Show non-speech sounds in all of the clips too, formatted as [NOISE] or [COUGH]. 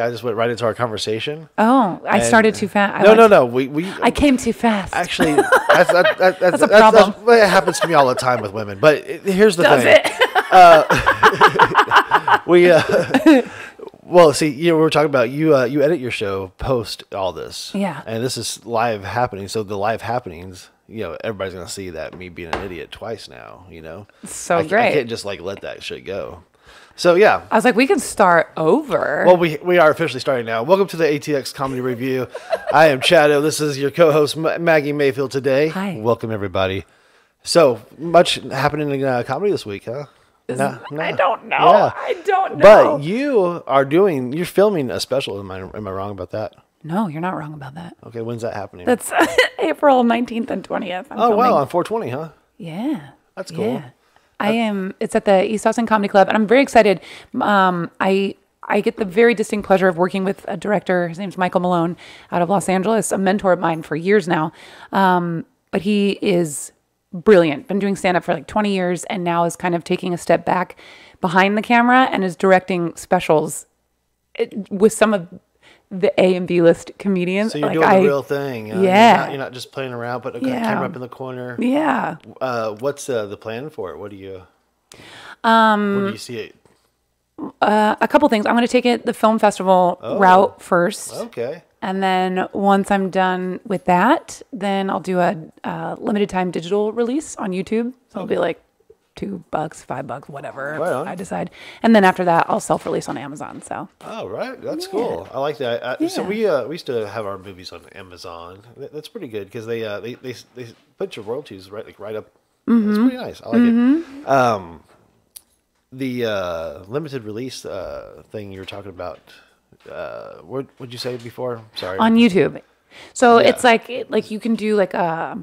I just went right into our conversation. Oh, I And- started too fast. No, no, no. We we I came too fast. actually [LAUGHS] that's that, that, that's, a that's, problem. That's, happens to me all the time with women. But it, here's the Does thing. it? [LAUGHS] [LAUGHS] we uh, well see you know we were talking about you uh, you edit your show post all this Yeah. and this is live happening so the live happenings you know everybody's gonna see that me being an idiot twice now you know So I, ca- I can't just like let that shit go so yeah I was like, we can start over. well, we, we are officially starting now. Welcome to the ATX Comedy Review. I am Chado. This is your co-host Ma- Maggi Mayfield today. Hi. Welcome everybody. So much happening in uh, comedy this week, huh? No, I don't know. Yeah. I don't know. But you are doing, you're filming a special. Am I, am I wrong about that? no, you're not wrong about that. Okay, when's that happening? That's [LAUGHS] April 19th and 20th. I'm oh, wow, on 420, huh? Yeah. That's cool. Yeah. I am. It's at the East Austin Comedy Club, and I'm very excited. Um, I I get the very distinct pleasure of working with a director. His name's Michael Malone, out of Los Angeles, a mentor of mine for years now. Um, but he is brilliant. Been doing stand up for like 20 years, and now is kind of taking a step back behind the camera and is directing specials it, with some of the A and B list comedians. So you're Like, doing I- the real thing. uh, Yeah. You're not, you're not just playing around, but a Yeah. camera up in the corner. Yeah. Uh, what's uh, the plan for it? What do you, um, where do you see it? a couple things. I'm going to take it the film festival Oh. route first. Okay. And then once I'm done with that, then I'll do a, uh limited time digital release on YouTube. So it'll be like two bucks, five bucks, whatever Right. I decide. And then after that, I'll self release on Amazon. So Oh right, that's cool. I like that. I, So we uh, we used to have our movies on Amazon. That's pretty good because they uh they, they they put your royalties right like right up. Mm-hmm. It's pretty nice. I like it. Um, the uh, limited release uh, thing you were talking about. Uh, what would you say before? Sorry. on YouTube. So Yeah. it's like it- like you can do like a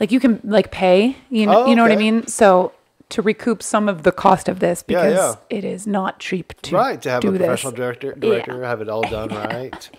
like you can like pay. You know Oh, you know what I mean. So to recoup some of the cost of this because yeah. it is not cheap to right to have do a professional this. director Yeah. director have it all done [LAUGHS] right.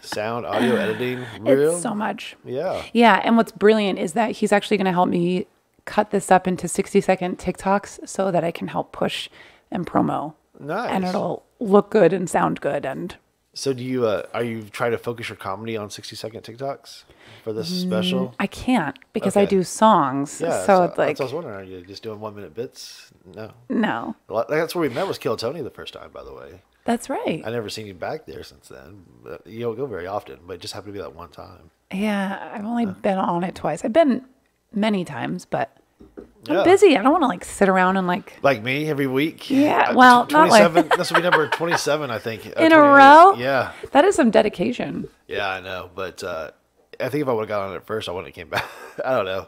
Sound, audio, [LAUGHS] editing, real. It's so much. yeah. Yeah, and what's brilliant is that he's actually going to help me cut this up into 60 second TikToks so that I can help push and promo. Nice. And it'll look good and sound good and So do you uh, are you trying to focus your comedy on sixty second TikToks for this special? I can't because I do songs. Yeah, so, it's like that's what I was wondering. Are you just doing one minute bits? No, no. Well, that's where we met was Kill Tony the first time. By the way, That's right. I never seen you back there since then. You don't go very often, but it just happened to be that one time. yeah, I've only been on it twice. I've been many times, but I'm Yeah. busy. I don't want to like sit around and like Like me every week. Yeah, Uh, well, not like- twenty-seven. [LAUGHS] this will be number twenty-seven, I think. uh, in a row. Yeah, That is some dedication. yeah, I know. But uh, I think if I would have got on it first, I wouldn't have came back. [LAUGHS] I don't know.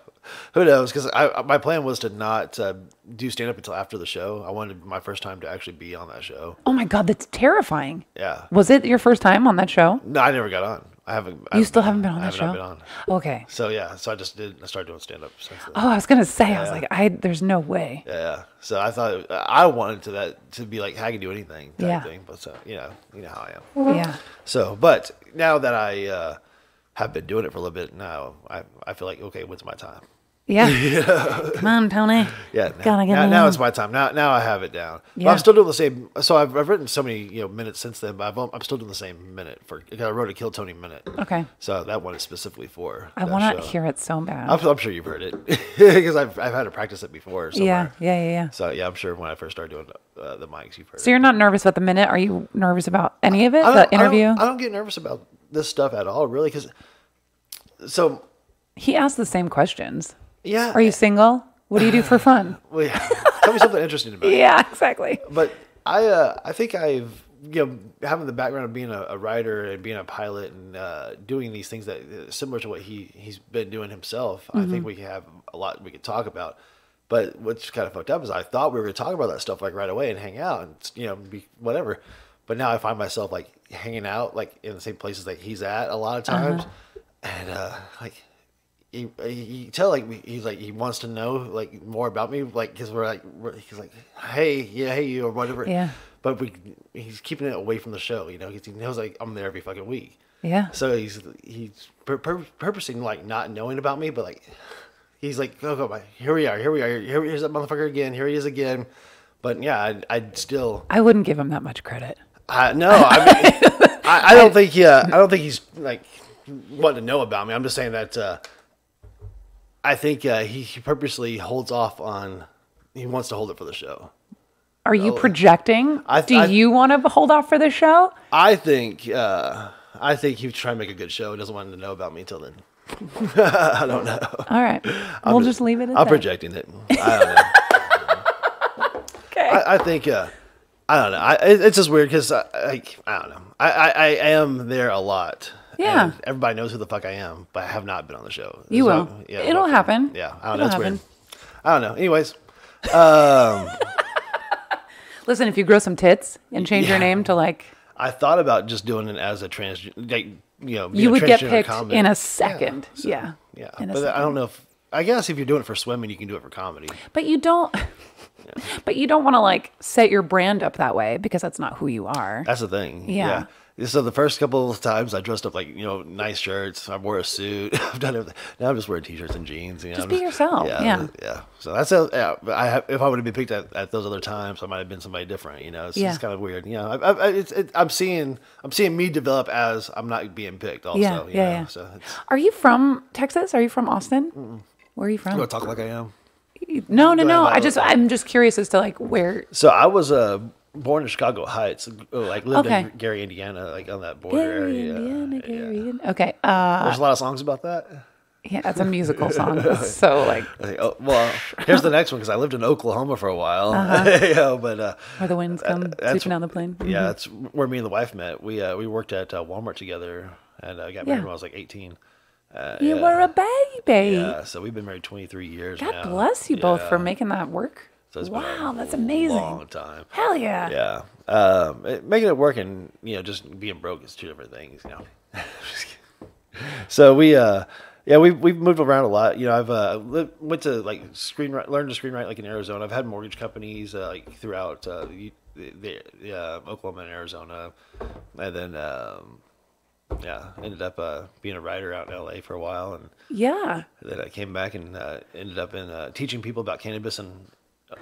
Who knows? Because I, my plan was to not uh, do stand up until after the show. I wanted my first time to actually be on that show. Oh my god, that's terrifying. Yeah. Was it your first time on that show? No, I never got on. I haven't. I You still haven't been on I that not show? been on. Okay. So yeah, so I just did. I started doing stand up. Oh, I was gonna say, I was like, I there's no way. Yeah, yeah. So I thought I wanted to that to be like I can do anything type Yeah. thing. But so you know, you know how I am. Yeah. So, but now that I uh, have been doing it for a little bit now, I I feel like okay, when's my time? [LAUGHS] Yeah. Come on, Tony. Yeah, now, Gotta get now, now it's my time. Now, now I have it down. But Yeah. I'm still doing the same. So I've, I've written so many you know minutes since then. But I've, I'm still doing the same minute for. I wrote a Kill Tony minute. Okay. So that one is specifically for. I want to hear it so bad. I'm, I'm sure you've heard it [LAUGHS] because I've I've had to practice it before. Yeah, yeah, yeah, yeah. So yeah, I'm sure when I first started doing uh, the mics, you've heard. So it. you're not nervous about the minute? Are you nervous about any of it? I The I don't- interview? I don't, get nervous about this stuff at all, really, because. So He asked the same questions. Yeah. Are you single? What do you do for fun? [LAUGHS] Well, yeah. Tell me something interesting about it. yeah, exactly. But I uh, I think I've you know having the background of being a, a writer and being a pilot and uh, doing these things that uh, similar to what he he's been doing himself. I think we have a lot we could talk about. But what's kind of fucked up is I thought we were going to talk about that stuff like right away and hang out and you know be whatever. But now I find myself like hanging out like in the same places that he's at a lot of times, and uh, like he, he tell like he's like he wants to know like more about me like because we're like we're, he's like hey yeah hey you or whatever Yeah. but we he's keeping it away from the show you know 'cause he knows like I'm there every fucking week Yeah. so he's he's pur- pur- purposing like not knowing about me but like he's like go go here we are here we are here here's that motherfucker again here he is again but yeah I I'd still I wouldn't give him that much credit. I, no, I mean, [LAUGHS] I, I don't think. Yeah, I don't think he's like wanting to know about me. I'm just saying that. Uh, I think uh, he, he purposely holds off on. He wants to hold it for the show. Are you projecting? I- Do I- you want to hold off for the show? I think. Uh, I think he's trying to make a good show. He doesn't want him to know about me until then. [LAUGHS] I don't know. All right. we'll just, leave it at I'm that. projecting it. I don't know. [LAUGHS] Okay. I, I think. Uh, I don't know. I, it- it's just weird because I, like I don't know. I, I, I am there a lot. Yeah. And everybody knows who the fuck I am, but I have not been on the show. You will. yeah, It'll well, happen. Yeah. I don't It'll know. It's happen. weird. I don't know. Anyways, um, [LAUGHS] Listen, if you grow some tits and change your name to like, I thought about just doing it as a trans, like you know, you would get picked comic. in a Yeah, second. so, Yeah. Yeah, but I don't know if I guess if you're doing it for swimming, you can do it for comedy. But you don't. [LAUGHS] But you don't want to like set your brand up that way because that's not who you are. That's the thing. Yeah. Yeah. So the first couple of times I dressed up like you know nice shirts. I wore a suit. [LAUGHS] I've done everything. Now I'm just wearing t-shirts and jeans. You know, Just be yourself, yeah. Yeah. So that's a, yeah. but I have, if I would have been picked at, at those other times, I might have been somebody different. You know, it's, Yeah. it's kind of weird. You know, I, I, it's, it, I'm seeing I'm seeing me develop as I'm not being picked. Also. Yeah, you yeah, know? yeah. So it's, Are you from Texas? Are you from Austin? Where are you I'm gonna from? talk like I am. No, no, no. I just I'm just curious as to like where So I was uh, born in Chicago Heights. uh, Like lived Okay. in Gary, Indiana, like on that border Gary, area. Indiana, Yeah. Gary. In- Okay. Uh, There's a lot of songs about that. yeah, that's a musical song. [LAUGHS] so like Like, oh, well, here's the next one because I lived in Oklahoma for a while. Uh-huh. [LAUGHS] you know, but uh, where the winds come that's- sweeping down the plain. Mm-hmm. yeah, that's where me and the wife met. We uh, we worked at uh, Walmart together and uh, got married Yeah. when I was like 18. Uh, You yeah. were a baby. yeah, so we've been married 23 years. God now. bless you both for making that work. So it's wow, that's amazing. Long time. Hell yeah. Yeah, um, it- making it work and you know just being broke is two different things. You know. [LAUGHS] So we uh yeah we we've moved around a lot. You know I've uh went to like screenwrite learned to screenwrite like in Arizona. I've had mortgage companies uh, like throughout uh, the, the, the uh, Oklahoma and Arizona, and then um, yeah ended up uh, being a writer out in L.A. for a while and. Yeah. Then I came back and uh, ended up in uh, teaching people about cannabis in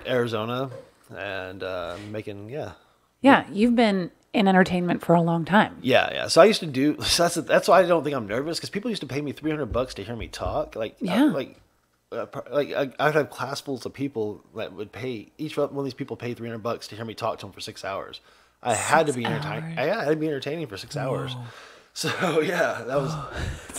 Arizona and uh, making yeah Yeah. You've been in entertainment for a long time. yeah yeah. So I used to do [LAUGHS] so that's that's why I don't think I'm nervous because people used to pay me 300 bucks to hear me talk like uh, Yeah. like. Uh, like I, I'd have class fulls of people that would pay each one of these people paid 300 bucks to hear me talk to them for six hours. I had to be entertaining. hours. I had to be entertaining for six hours. [LAUGHS] So yeah, that was [LAUGHS]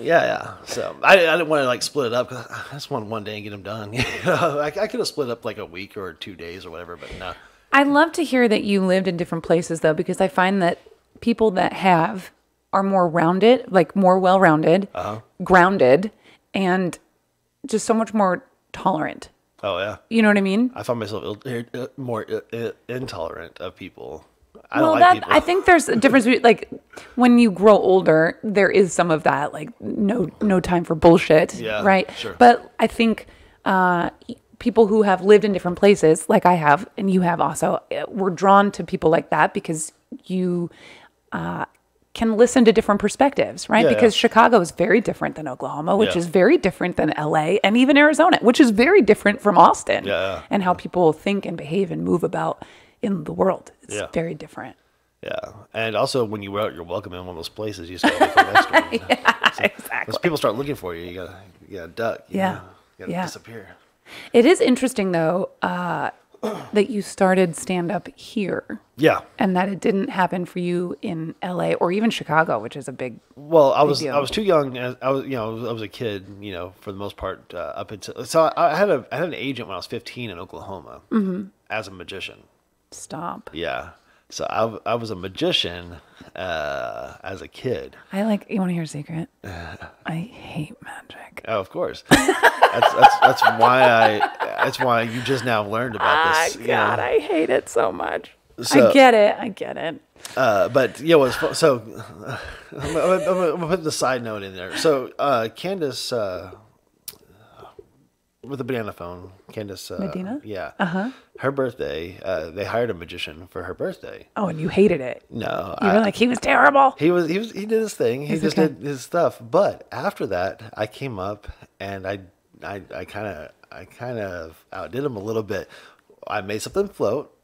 Yeah, yeah. So I, I didn't want to like split it up because I just want one day and get them done. [LAUGHS] You know, I, I could have split up like a week or two days or whatever, but no. I love to hear that you lived in different places though, because I find that people that have are more rounded, like more well rounded, Uh-huh. grounded, and just so much more tolerant. Oh yeah, You know what I mean? I find myself Ill, uh, more uh, uh, intolerant of people. I well, like that. I think there's a difference between like when you grow older, there is some of that, like no no time for bullshit, Yeah, right? sure. But I think uh, people who have lived in different places, like I have, and you have also, uh, we're drawn to people like that because you uh, can listen to different perspectives, right? Yeah, yeah. because Chicago is very different than Oklahoma, which Yeah. is very different than LA, and even Arizona, which is very different from Austin, Yeah, yeah. and how people think and behave and move about in the world. It's Yeah. very different. yeah, and also when you out, you're welcome in one of those places. You just gotta look for next [LAUGHS] one. exactly. Once people start looking for you, you gotta you gotta duck. You Yeah. know? you gotta Yeah. disappear. It is interesting though uh, [CLEARS THROAT] that you started stand up here Yeah. and that it didn't happen for you in LA or even Chicago, which is a big Well, I was deal. I was too young. I was you know I was, a kid. You know, for the most part, uh, up until so I, I had a I had an agent when I was 15 in Oklahoma Mm-hmm. as a magician. Stop. Yeah. So I, I was a magician uh, as a kid. I like you want to hear a secret? [LAUGHS] I hate magic. Oh, of course. that's, that's that's why I that's why you just now learned about Ah, this. you know. God, I hate it so much. So- I get it. I get it. Uh, but yeah, was fu- so. [LAUGHS] I'm, gonna- I'm, I'm gonna put the side note in there. So uh, Candace, uh, with the banana phone, Candace uh, Medina? yeah, uh-huh. her birthday. Uh, they hired a magician for her birthday. Oh, and you hated it. No, You I- were like, he was terrible. he was he was he did his thing. He He's just okay. did his stuff. But after that, I came up and I I I kind of I kind of outdid him a little bit. I made something float.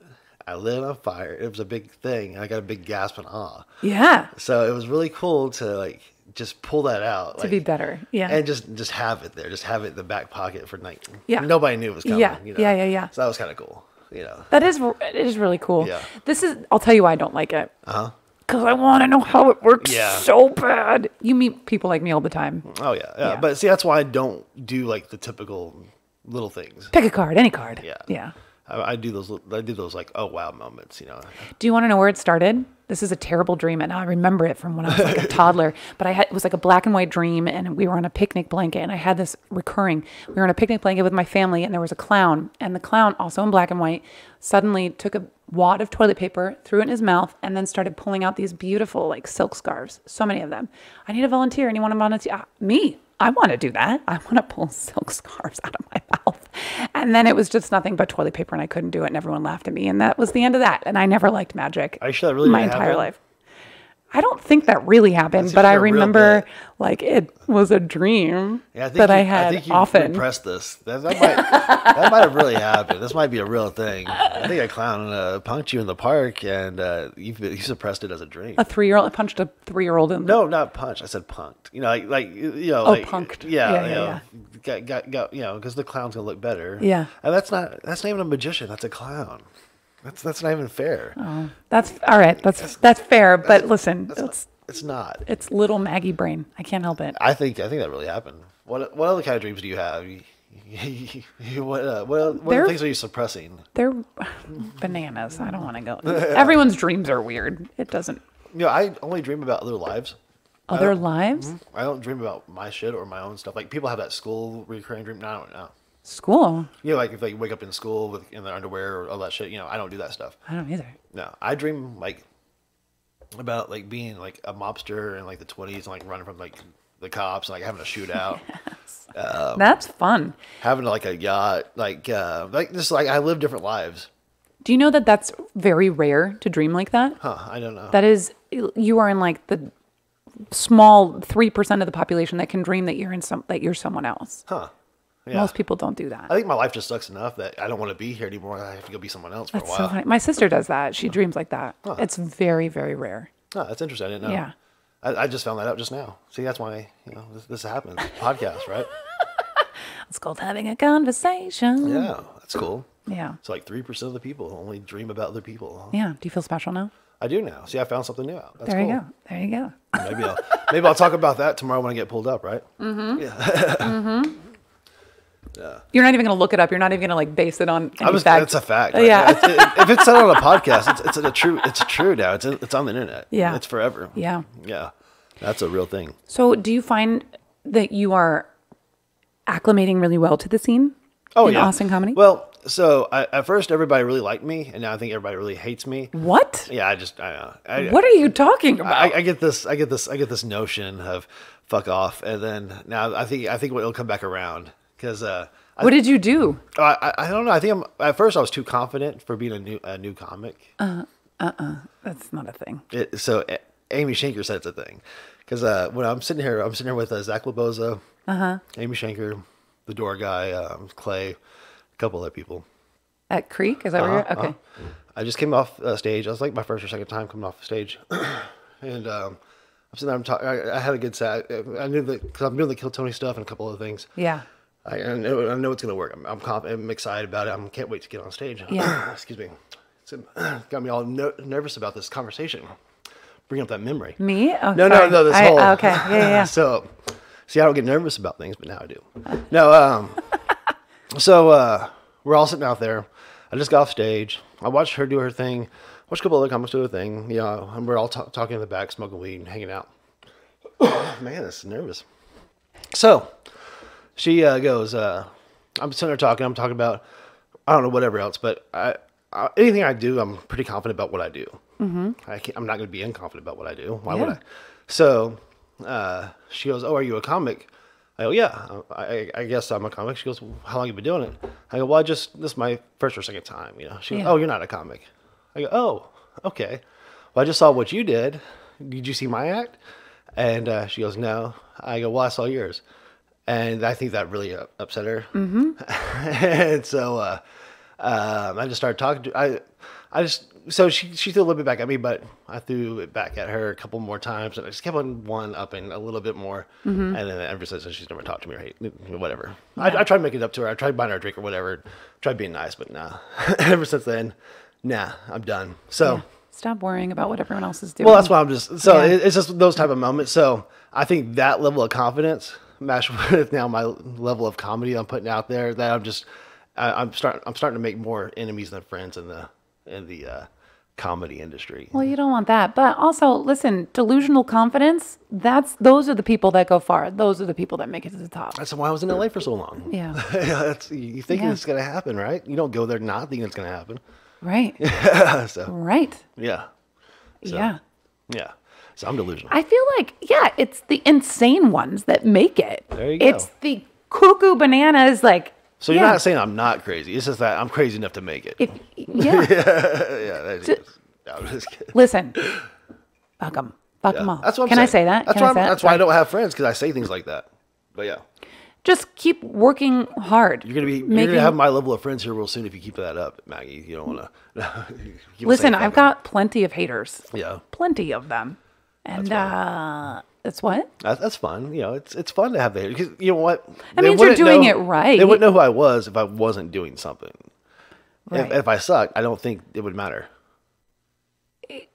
I lit on fire. It was a big thing. I got a big gasp and awe. Yeah. So it was really cool to like just pull that out To be better. Yeah. and just just have it there, just have it in the back pocket for like Yeah. nobody knew it was coming. Yeah. you know? Yeah, yeah, yeah. So that was kind of cool. You know, That is it is really cool. Yeah. This is I'll tell you why I don't like it. uh huh. Because I want to know how it works Yeah. so bad. You meet people like me all the time. Oh yeah, yeah, Yeah. But see, that's why I don't do like the typical little things. Pick a card, any card. Yeah. Yeah. I, I do those. I do those like oh wow moments. You know. Do you want to know where it started? This is a terrible dream, and I remember it from when I was like a [LAUGHS] toddler. But I had it was like a black and white dream, and we were on a picnic blanket, and I had this recurring. We were on a picnic blanket with my family, and there was a clown, and the clown, also in black and white, suddenly took a wad of toilet paper, threw it in his mouth, and then started pulling out these beautiful like silk scarves. So many of them. I need a volunteer. Anyone want to volunteer? Ah, me. I want to do that. I want to pull [LAUGHS] silk scarves out of my mouth. And then it was just nothing but toilet paper, and I couldn't do it, and everyone laughed at me, and that was the end of that. And I never liked magic. You sure really my entire life? I don't think that really happened, but I remember like it was a dream Yeah, I think that you, I had think you often. repressed this. That, that might [LAUGHS] that might have really happened. This might be a real thing. I think a clown uh, punked you in the park, and uh, you you suppressed it as a dream. a three-year-old I punched a three-year-old in. No, not punch. I said punked. You know, like like you know, Oh, like punked. Yeah, Yeah, you know, yeah. Got, got, got, you know, because the clown's gonna look better. Yeah. and that's not that's not even a magician. That's a clown. That's that's not even fair. Oh, that's all right. That's that's fair. But listen, it's It's not. it's little Maggi brain. I can't help it. I think I think that really happened. What what other kind of dreams do you have? You, [LAUGHS] what uh, what, what They're- things are you suppressing? They're [LAUGHS] bananas. I don't want to go. Everyone's dreams are weird. It doesn't. You know, I only dream about other lives. Other lives, I don't dream about my shit or my own stuff. Like people have that school recurring dream. No, I don't know. School. You know, like if they wake up in school with in their underwear or all that shit. You know, I don't do that stuff. I don't either. No, I dream like about like being like a mobster in like the twenties and like running from like the cops and like having a shootout, [LAUGHS] Um, That's fun. having like a yacht, like uh, like just like I live different lives. Do you know that that's very rare to dream like that? Huh? I don't know. That is, you are in like the small three percent of the population that can dream that you're in some that you're someone else. huh? Yeah. Most people don't do that. I think my life just sucks enough that I don't want to be here anymore. I have to go be someone else for That's a so while. funny. My sister does that. She dreams like that. It's very, very rare. Oh, that's interesting. I didn't know. Yeah. I, I just found that out just now. See, that's why you know this, this happens. [LAUGHS] Podcast, right? It's called having a conversation. Yeah, that's cool. Yeah. It's like three percent of the people only dream about other people. Yeah. Do you feel special now? I do now. See, I found something new out. That's there cool. you go. There you go. Maybe I'll maybe I'll talk about that tomorrow when I get pulled up, right? Mm-hmm. [LAUGHS] Mm-hmm. You're not even going to look it up. You're not even going to like base it on any I was. fact. That's a fact. Yeah. Like, it's- if it's said on a [LAUGHS] podcast, it's it's a true. It's true now. It's it's on the internet. Yeah. It's forever. Yeah. Yeah. That's a real thing. So, do you find that you are acclimating really well to the scene Oh in yeah. Austin comedy? Well, so I, at first everybody really liked me, and now I think everybody really hates me. what? Yeah, I just I know. I, What are you talking about? I, I get this. I get this. I get this notion of fuck off, and then now I think I think it'll come back around because uh, what did you do? I I I don't know. I think I'm at first I was too confident for being a new a new comic. Uh uh uh that's not a thing. It, so A- Amy Shanker said it's a thing because uh, when I'm sitting here, I'm sitting here with uh, Zach Laboza, uh-huh. Amy Shanker, the door guy, um, Clay, a couple other people. At Creek? Is that where Uh-huh, you're? Okay. I just came off uh, stage. I was like my first or second time coming off stage, [CLEARS THROAT] and um, I'm sitting there. I'm talking. I, I had a good set. I knew that because I'm doing the Kill Tony stuff and a couple other things. Yeah. I, I know. I know it's gonna work. I'm, I'm confident. I'm excited about it. I can't wait to get on stage. Yeah. [CLEARS THROAT] Excuse me. It's [CLEARS THROAT] got me all no, nervous about this conversation. Bring up that memory. Me? Oh, No, no, sorry. no. This I- whole Okay. Yeah, yeah. yeah. [LAUGHS] so, see, I don't get nervous about things, but now I do. No, um, [LAUGHS] so uh, we're all sitting out there. I just got off stage. I watched her do her thing. Watched a couple other comics do their thing. You know, and we're all ta- talking in the back, smoking weed, and hanging out. [CLEARS THROAT] Man, that's nervous. So, she uh, goes. Uh, I'm sitting there talking. I'm talking about I don't know whatever else, but I, I anything I do, I'm pretty confident about what I do. Mm-hmm. I can't, I'm not going to be inconfident about what I do. Why would I? So uh, she goes, "Oh, are you a comic?" I go, "Yeah, I, I guess I'm a comic." She goes, well, "How long have you been doing it?" I go, "Well, I just this is my first or second time." You know. She goes, "Oh, you're not a comic." I go, "Oh, okay." Well, I just saw what you did. Did you see my act? And uh, she goes, "No." I go, "Well, I saw yours." And I think that really uh, upset her. Mm-hmm. [LAUGHS] and so uh, um, I just started talking to I. I just so she she threw a little bit back at me, but I threw it back at her a couple more times, and I just kept on one upping a little bit more, Mm-hmm. and then ever since then she's never talked to me or hate whatever. I, I tried making it up to her. I tried buying her a drink or whatever. Tried being nice, but nah. [LAUGHS] ever since then, nah, I'm done. So. Stop worrying about what everyone else is doing. Well, that's why I'm just so Yeah. it- it's just those type of moments. So I think that level of confidence matched [LAUGHS] with now my level of comedy I'm putting out there that I'm just I, I'm starting I'm starting to make more enemies than friends in the in the uh, comedy industry. Well, you don't want that. But also, listen, delusional confidence, that's those are the people that go far. Those are the people that make it to the top. That's why I was in LA for so long. Yeah. [LAUGHS] that's you think Yeah. it's gonna happen, right? You don't go there not thinking it's gonna happen. Right. [LAUGHS] so Right. yeah, So- Yeah. yeah. So I'm delusional. I feel like, yeah, it's the insane ones that make it. There you go. It's the cuckoo bananas, like, so you're yeah. not saying I'm not crazy. It's just that I'm crazy enough to make it. if, yeah. [LAUGHS] yeah, that's it. No, I'm just kidding. Listen, fuck them. Fuck them all. That's what I'm Can saying. I say that? That's why, I say that? that's why I don't have friends because I say things like that. But yeah, Just keep working hard. you're gonna be you're Making- gonna have my level of friends here real soon if you keep that up, Maggi. You don't want to. [LAUGHS] Listen, I've got plenty of haters. yeah. Plenty of them. And uh that's what? That, that's fun. You know, it's it's fun to have the because you know what. That They means you're doing know- it right. They wouldn't know who I was if I wasn't doing something. Right. If, if I sucked, I don't think it would matter.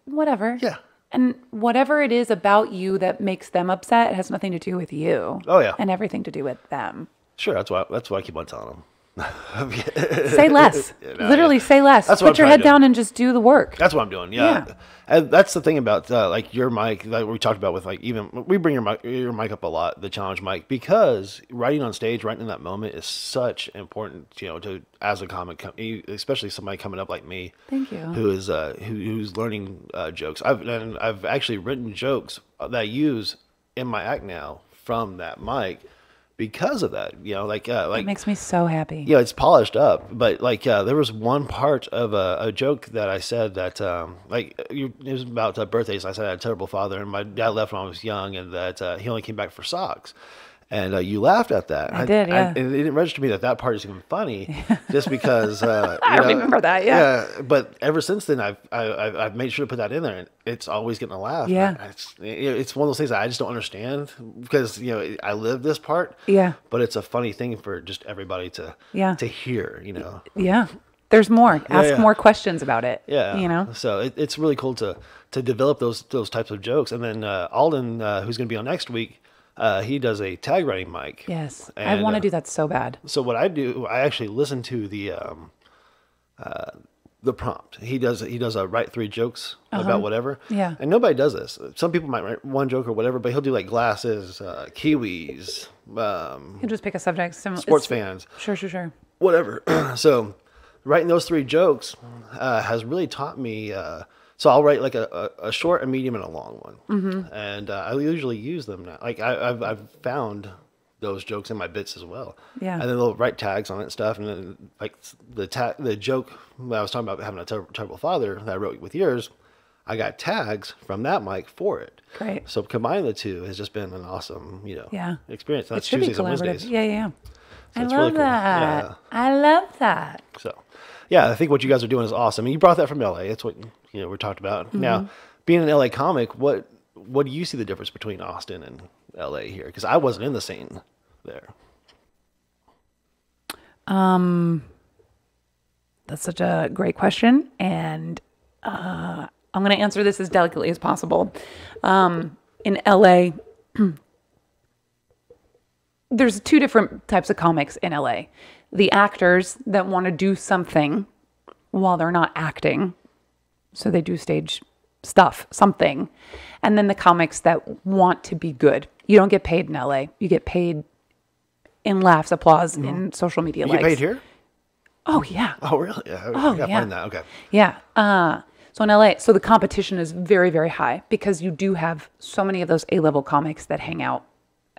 Whatever. Yeah. And whatever it is about you that makes them upset has nothing to do with you. Oh, yeah. And everything to do with them. Sure, that's why that's why I keep on telling them. [LAUGHS] Say less. no, Literally yeah. say less. That's Put your head down and just do the work. That's what I'm doing. Yeah. Yeah. And that's the thing about uh, like your mic that we talked about with like even we bring your mic your mic up a lot, the challenge mic, because writing on stage, right in that moment is such important, you know, to as a comic, especially somebody coming up like me. Thank you. Who is uh who, who's learning uh, jokes. I've and I've actually written jokes that I use in my act now from that mic because of that. You know, like uh, like It makes me so happy. yeah, it's polished up, but like uh, there was one part of a, a joke that I said that um, like you, it was about uh, birthdays. I said I had a terrible father, and my dad left when I was young, and that uh, he only came back for socks. And uh, you laughed at that. I did, yeah. and it didn't register to me that that part is even funny, [LAUGHS] just because. Uh, [LAUGHS] I know, remember that, yeah. yeah. But ever since then, I've, I, I've I've made sure to put that in there, and it's always getting a laugh. Yeah. it's you know, it's one of those things that I just don't understand because you know I live this part. Yeah. But it's a funny thing for just everybody to Yeah. to hear, you know. Yeah. There's more. Ask yeah. more questions about it. Yeah, You know? So it, it's really cool to to develop those those types of jokes. And then uh, Alden, uh, who's going to be on next week, uh, he does a tag writing mic. Yes. I want to uh, do that so bad. So what I do, I actually listen to the um, uh, the prompt. He does he does a write three jokes about whatever. Uh-huh. Yeah. And nobody does this. Some people might write one joke or whatever, but he'll do like glasses, uh, kiwis, um, You'll just pick a subject. Sports fans. Sure, sure, sure. whatever. [CLEARS THROAT] so writing those three jokes uh, has really taught me. So I'll write like a, a, a short, a medium, and a long one, Mm-hmm. and uh, I usually use them now. Like I, I've I've found those jokes in my bits as well. Yeah. And then they'll write tags on it and stuff, and then like the ta- the joke that I was talking about having a ter- terrible father that I wrote with yours. I got tags from that mic for it. Great. So combining the two has just been an awesome, you know, Yeah. experience. And That's Tuesdays and. Wednesdays. Yeah, yeah. yeah. I love really cool. that. Yeah. I love that. So, yeah, I think what you guys are doing is awesome. And you brought that from LA. It's what you know we talked about. Mm-hmm. Now, being an LA comic, what what do you see the difference between Austin and LA here? Because I wasn't in the scene there. Um, that's such a great question. And uh, I'm going to answer this as delicately as possible. Um, in LA, [CLEARS THROAT] there's two different types of comics in LA the actors that want to do something while they're not acting. So they do stage stuff, something. And then the comics that want to be good. You don't get paid in LA. You get paid in laughs, applause, in social media You get likes. paid here? Oh, yeah. Oh, really? Yeah. Oh, yeah. find that. Okay. Yeah. Uh, so in LA, so the competition is very, very high because you do have so many of those A level comics that hang out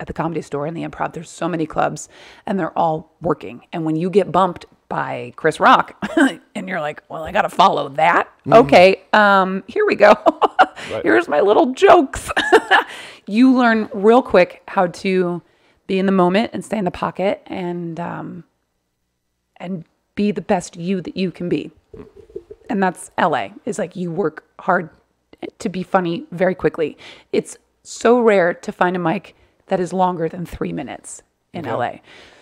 at the comedy store and the improv. There's so many clubs and they're all working. And when you get bumped by Chris Rock [LAUGHS] and you're like, well, I got to follow that. Okay. Um, here we go. [LAUGHS] Here's my little jokes. [LAUGHS] you learn real quick how to be in the moment and stay in the pocket and, um, and be the best you that you can be and that's LA. Is like you work hard to be funny very quickly. It's so rare to find a mic that is longer than three minutes in LA.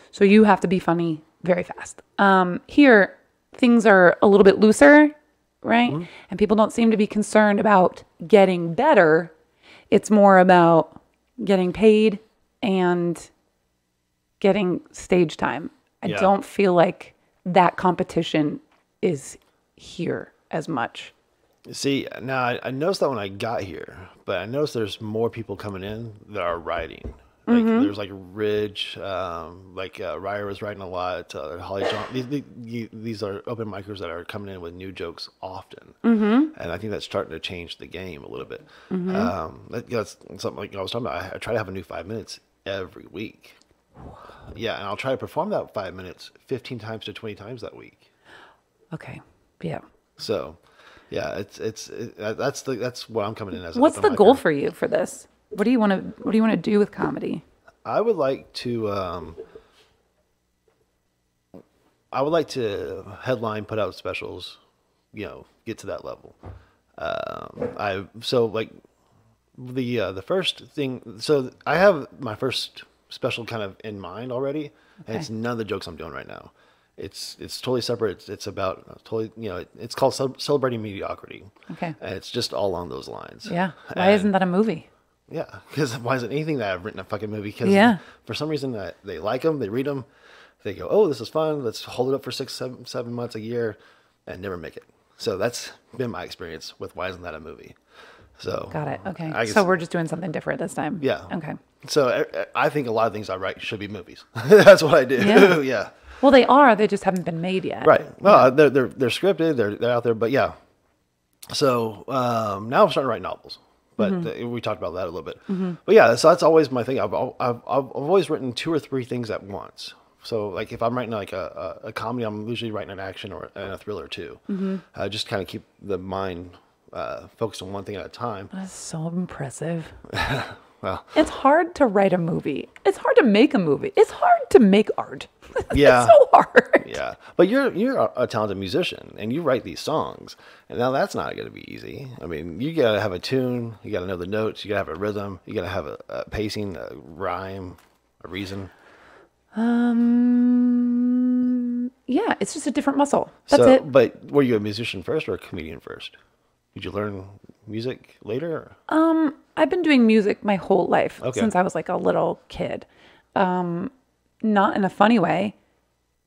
So you have to be funny very fast. Um, here, things are a little bit looser, right? And people don't seem to be concerned about getting better. It's more about getting paid and getting stage time. I Yeah. don't feel like that competition is here as much. See, now I, I noticed that when I got here, but I noticed there's more people coming in that are writing. Like there's like Ridge, um, like uh, Ryer was writing a lot. Uh, Holly John, these, these these are open micers that are coming in with new jokes often, mm-hmm. and I think that's starting to change the game a little bit. Um, that, that's something like I was talking about. I, I try to have a new five minutes every week. Yeah, and I'll try to perform that five minutes 15 times to 20 times that week. Okay. Yeah. So, yeah, it's it's it, that's the that's what I'm coming in as. What's the goal for you for this? What do you want to what do you want to do with comedy? I would like to. Um, I would like to headline, put out specials, you know, get to that level. Um, I so like the uh, the first thing. So I have my first special kind of in mind already, and it's none of the jokes I'm doing right now. It's it's totally separate. It's, it's about uh, totally you know it, it's called celebrating mediocrity. Okay. and it's just all along those lines. Yeah. Why And- isn't that a movie? yeah, because why is it anything that I've written a fucking movie? Because Yeah. for some reason that they like them, they read them, they go, "Oh, this is fun. Let's hold it up for six, seven, seven months, a year," and never make it. So that's been my experience with why isn't that a movie? So Got it. Okay. I so we're just doing something different this time. yeah. Okay. So I, I think a lot of things I write should be movies. [LAUGHS] that's what I do. Yeah. [LAUGHS] yeah. Well, they are. They just haven't been made yet. Right. Well, they're they're they're scripted. They're they're out there. But yeah. So um, now I'm starting to write novels. But Mm-hmm. uh, we talked about that a little bit. But yeah, so that's always my thing. I've, I've I've I've always written two or three things at once. So like if I'm writing like a, a, a comedy, I'm usually writing an action or and a thriller too. Mm-hmm. Uh, just kind of keep the mind uh, focused on one thing at a time. That's so impressive. [LAUGHS] Well, It's hard to write a movie. It's hard to make a movie. It's hard to make art. [LAUGHS] Yeah. it's so hard. yeah, but you're you're a, a talented musician and you write these songs, and now that's not going to be easy. I mean, you got to have a tune, you got to know the notes, you got to have a rhythm, you got to have a, a pacing, a rhyme, a reason. Um. Yeah, it's just a different muscle. That's so, it. But were you a musician first or a comedian first? Did you learn music later? or- I've been doing music my whole life Okay. since I was like a little kid. Um, not in a funny way.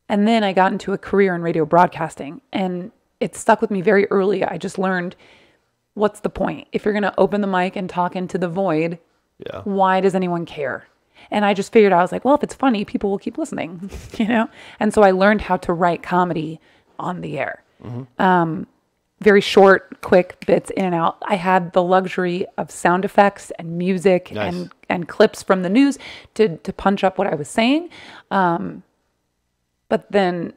And then I got into a career in radio broadcasting and it stuck with me very early. I just learned what's the point? If you're going to open the mic and talk into the void, Yeah. why does anyone care? And I just figured I was like, well, if it's funny, people will keep listening, [LAUGHS] you know? And so I learned how to write comedy on the air. Um, very short, quick bits in and out. I had the luxury of sound effects and music Nice. and, and clips from the news to, to punch up what I was saying. Um, but then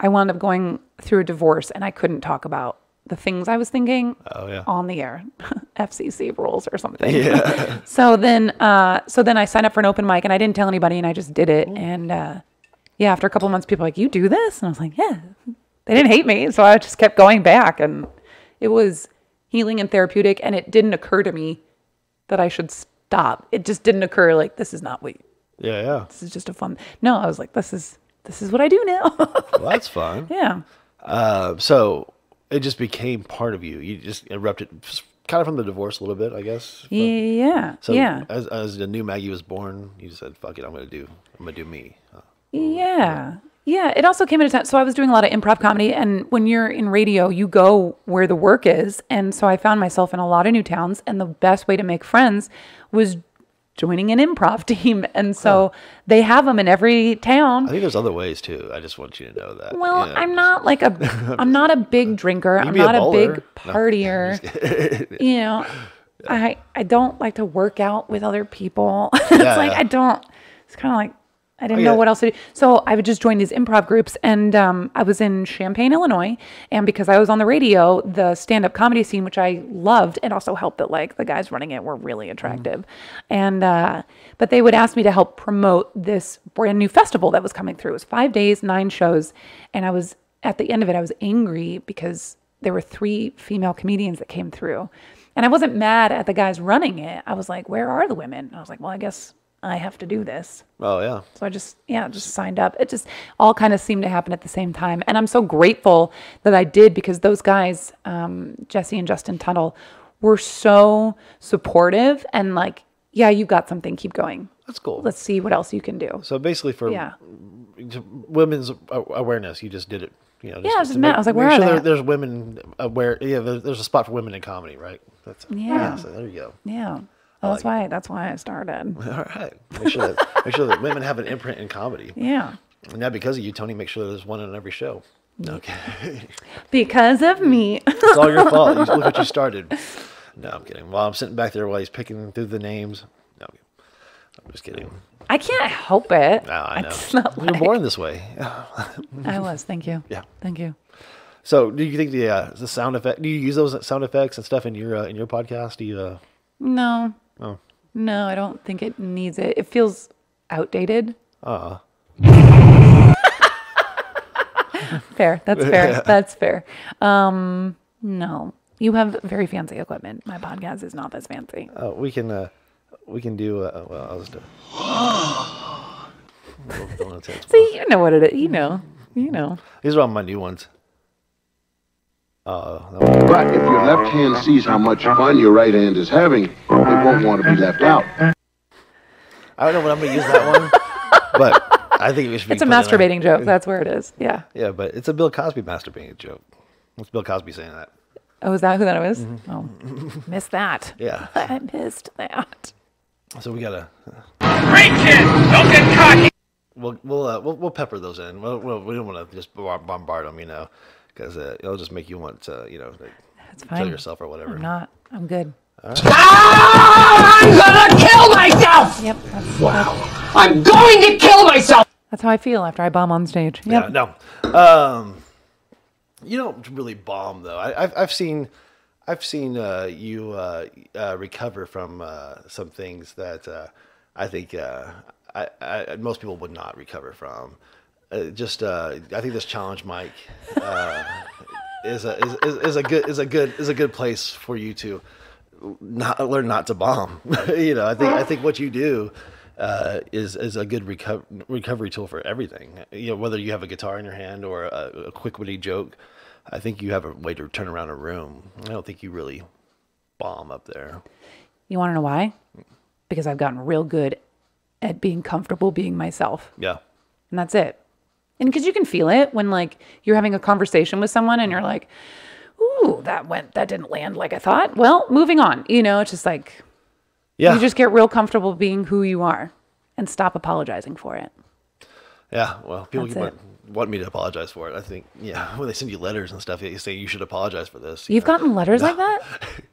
I wound up going through a divorce and I couldn't talk about the things I was thinking Oh yeah. on the air, [LAUGHS] FCC rules or something. Yeah. [LAUGHS] so then, uh, so then I signed up for an open mic and I didn't tell anybody and I just did it. And uh, yeah, after a couple months, people were like, "You do this?" And I was like, "Yeah." They didn't hate me, so I just kept going back, and it was healing and therapeutic. And it didn't occur to me that I should stop. It just didn't occur. Like this is not what. Yeah, yeah. This is just a fun. No, I was like, this is this is what I do now. [LAUGHS] Well, that's fun. yeah. Uh, so it just became part of you. You just erupted, kind of from the divorce a little bit, I guess. Yeah. So yeah. as as the new Maggi was born, you said, "Fuck it, I'm gonna do, I'm gonna do me." Yeah. Yeah. Yeah, it also came at a time. So I was doing a lot of improv comedy. And when you're in radio, you go where the work is. And so I found myself in a lot of new towns. And the best way to make friends was joining an improv [LAUGHS] team. And so they have them in every town. I think there's other ways too. I just want you to know that. Well, Yeah. I'm not like a, [LAUGHS] I'm not a big drinker. I'm be a not a, big [LAUGHS] partier. you know, I I don't like to work out with other people. it's Yeah, like yeah. I don't. It's kind of like I didn't I know what else to do. So I would just join these improv groups, and um, I was in Champaign, Illinois, and because I was on the radio, the stand-up comedy scene, which I loved, and also helped that like the guys running it were really attractive, and uh, but they would ask me to help promote this brand new festival that was coming through. It was five days, nine shows, and I was at the end of it, I was angry because there were three female comedians that came through. And I wasn't mad at the guys running it. I was like, where are the women? I was like, well, I guess I have to do this. Oh yeah. So I just, yeah, just signed up. It just all kind of seemed to happen at the same time. And I'm so grateful that I did because those guys, um, Jesse and Justin Tuttle, were so supportive and like, yeah, you got something, keep going. That's cool. Let's see what else you can do. so basically, for Yeah. women's awareness, you just did it. You know, I was just. I was like, where are sure they there- there's women aware. Yeah, there's, there's a spot for women in comedy, right? That's Yeah. so there you go. Yeah. Well, that's why, that's why I started. [LAUGHS] All right. Make sure that make sure that women have an imprint in comedy. Yeah. And not because of you, Tony. Make sure there's one on every show. Okay. [LAUGHS] Because of me. It's all your fault. You, look what you [LAUGHS] started. No, I'm kidding. While I'm sitting back there while he's picking through the names. No, I'm just kidding. I can't help it. No, I know. It's not You're like- born this way. I was. Thank you. Yeah. Thank you. So, do you think the uh, the sound effect? Do you use those sound effects and stuff in your uh, in your podcast? Do you? Uh, No. Oh, No, I don't think it needs it. It feels outdated. uh, [LAUGHS] Fair. That's fair. [LAUGHS] That's fair. Um, no. You have very fancy equipment. My podcast is not this fancy. oh, we can uh, we can do. Uh, well, I'll just do. Little [GASPS] donuts, that's See, you know what it is. You know. You know. These are all my new ones. Uh, But if your left hand sees how much fun your right hand is having, it won't want to be left out. I don't know when I'm gonna use that one, but I think we should. Be It's a putting it masturbating joke. That's where it is. Yeah. Yeah, but it's a Bill Cosby masturbating joke. What's Bill Cosby saying that? Oh, is that who that was? Mm-hmm. Oh, missed that. Yeah. [LAUGHS] I missed that. So we gotta. Great kid! Don't get cocky! We'll we'll uh, we'll, we'll pepper those in. We'll, we'll, we don't want to just bombard them, you know, because uh, it'll just make you want to, you know, like, That's kill yourself or whatever. I'm not. I'm good. Ah, I'm gonna kill myself! Yep. That's, I'm going to kill myself! that's how I feel after I bomb on stage. Yep. Yeah, no. Um, you don't really bomb though. I, I've I've seen, I've seen uh, you uh, uh, recover from uh, some things that uh, I think uh, I, I most people would not recover from. Uh, just uh, I think this challenge, mic, uh, [LAUGHS] is a is, is, is a good is a good is a good place for you to not learn not to bomb. [LAUGHS] you know, I think I think what you do uh, is is a good reco- recovery tool for everything. You know, whether you have a guitar in your hand or a, a quick witty joke, I think you have a way to turn around a room. I don't think you really bomb up there. You want to know why? Because I've gotten real good at being comfortable being myself. Yeah, And that's it. And because you can feel it when like you're having a conversation with someone and you're like, ooh, that went, that didn't land like I thought. Well, moving on. You know, it's just like yeah, you just get real comfortable being who you are and stop apologizing for it. yeah. Well, people keep want, want me to apologize for it. I think yeah, [LAUGHS] when they send you letters and stuff, you say you should apologize for this. you You've know? gotten letters like that? [LAUGHS]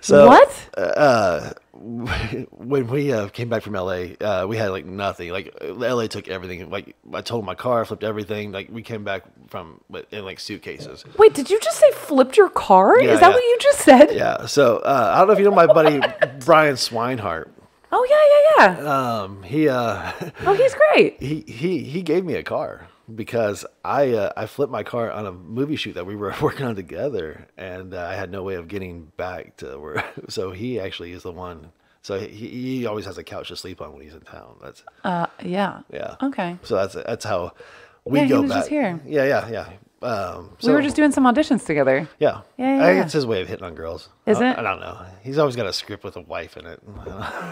So, what? uh, [LAUGHS] when we uh, came back from LA, uh, we had like nothing. Like LA took everything. Like I told my car, flipped everything. Like we came back from in like suitcases. Wait, did you just say flipped your car? Yeah, Is that yeah. what you just said? Yeah. So uh, I don't know if you know my buddy [LAUGHS] Brian Swinehart. Oh, yeah, yeah, yeah. Um, he uh, [LAUGHS] oh, he's great. he he he gave me a car because I uh, I flipped my car on a movie shoot that we were [LAUGHS] working on together, and uh, I had no way of getting back to where. [LAUGHS] So he actually is the one. So he he always has a couch to sleep on when he's in town. That's Uh, yeah. yeah. Okay. So that's that's how we Yeah, he go was back. just here. Yeah, yeah, yeah. Um, we were just doing some auditions together. yeah. Yeah, yeah, I yeah. it's his way of hitting on girls. Is I, it? I don't know. He's always got a script with a wife in it. [LAUGHS]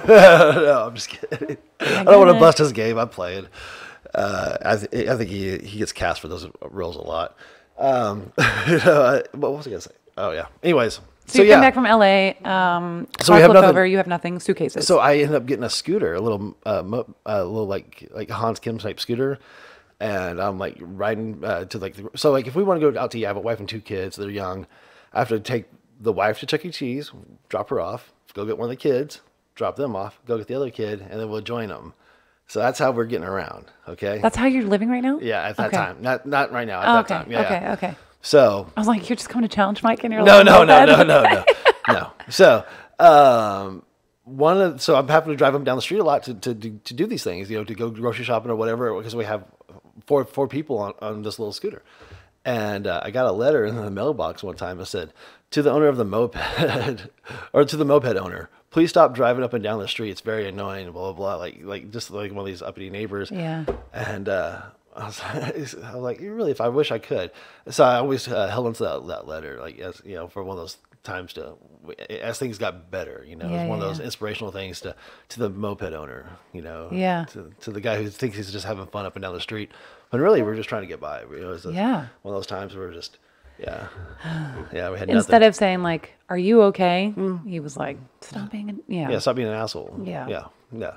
no, I'm just kidding. I, don't want to bust his game. I'm playing. Uh, I, th- I think he he gets cast for those roles a lot. Um, [LAUGHS] you know, what was I gonna say? Oh yeah. Anyways, So, so, you yeah. come back from LA. Um, So we we have nothing- over. You have nothing. Suitcases. so I ended up getting a scooter, a little, uh, mo- a little like like Hans Kim type scooter, and I'm like riding uh, to like the, so like if we want to go out to eat, I have a wife and two kids. They're young. I have to take the wife to Chuck E. Cheese, drop her off, go get one of the kids, drop them off, go get the other kid, and then we'll join them. So that's how we're getting around. Okay. That's how you're living right now. yeah, at that Okay. time, not not right now. At Oh, that okay. time. Yeah, okay. Okay. So I was like, you're just coming to challenge mic, and you're no, like, no, no, no, no, [LAUGHS] no, no. So, um, one of so I'm having to drive him down the street a lot to, to do- to do these things, you know, to go grocery shopping or whatever, because we have four four people on, on this little scooter, And uh, I got a letter in the mailbox one time that said, "To the owner of the moped, [LAUGHS] or to the moped owner, please stop driving up and down the street. It's very annoying." Blah blah blah. Like like just like one of these uppity neighbors. Yeah. And uh, I was, [LAUGHS] I was like, really, if I wish I could. So I always uh, held onto that, that letter, like as you know, for one of those times to as things got better. You know, it was one yeah, of those yeah. inspirational things to to the moped owner. You know, Yeah. to, to the guy who thinks he's just having fun up and down the street, But really we're just trying to get by. You know, it's a- Yeah. one of those times where we're just, yeah, yeah, we had Instead nothing. of saying like, "Are you okay?" He was like, "Stop being." An, yeah. yeah, stop being an asshole. Yeah. Yeah, yeah.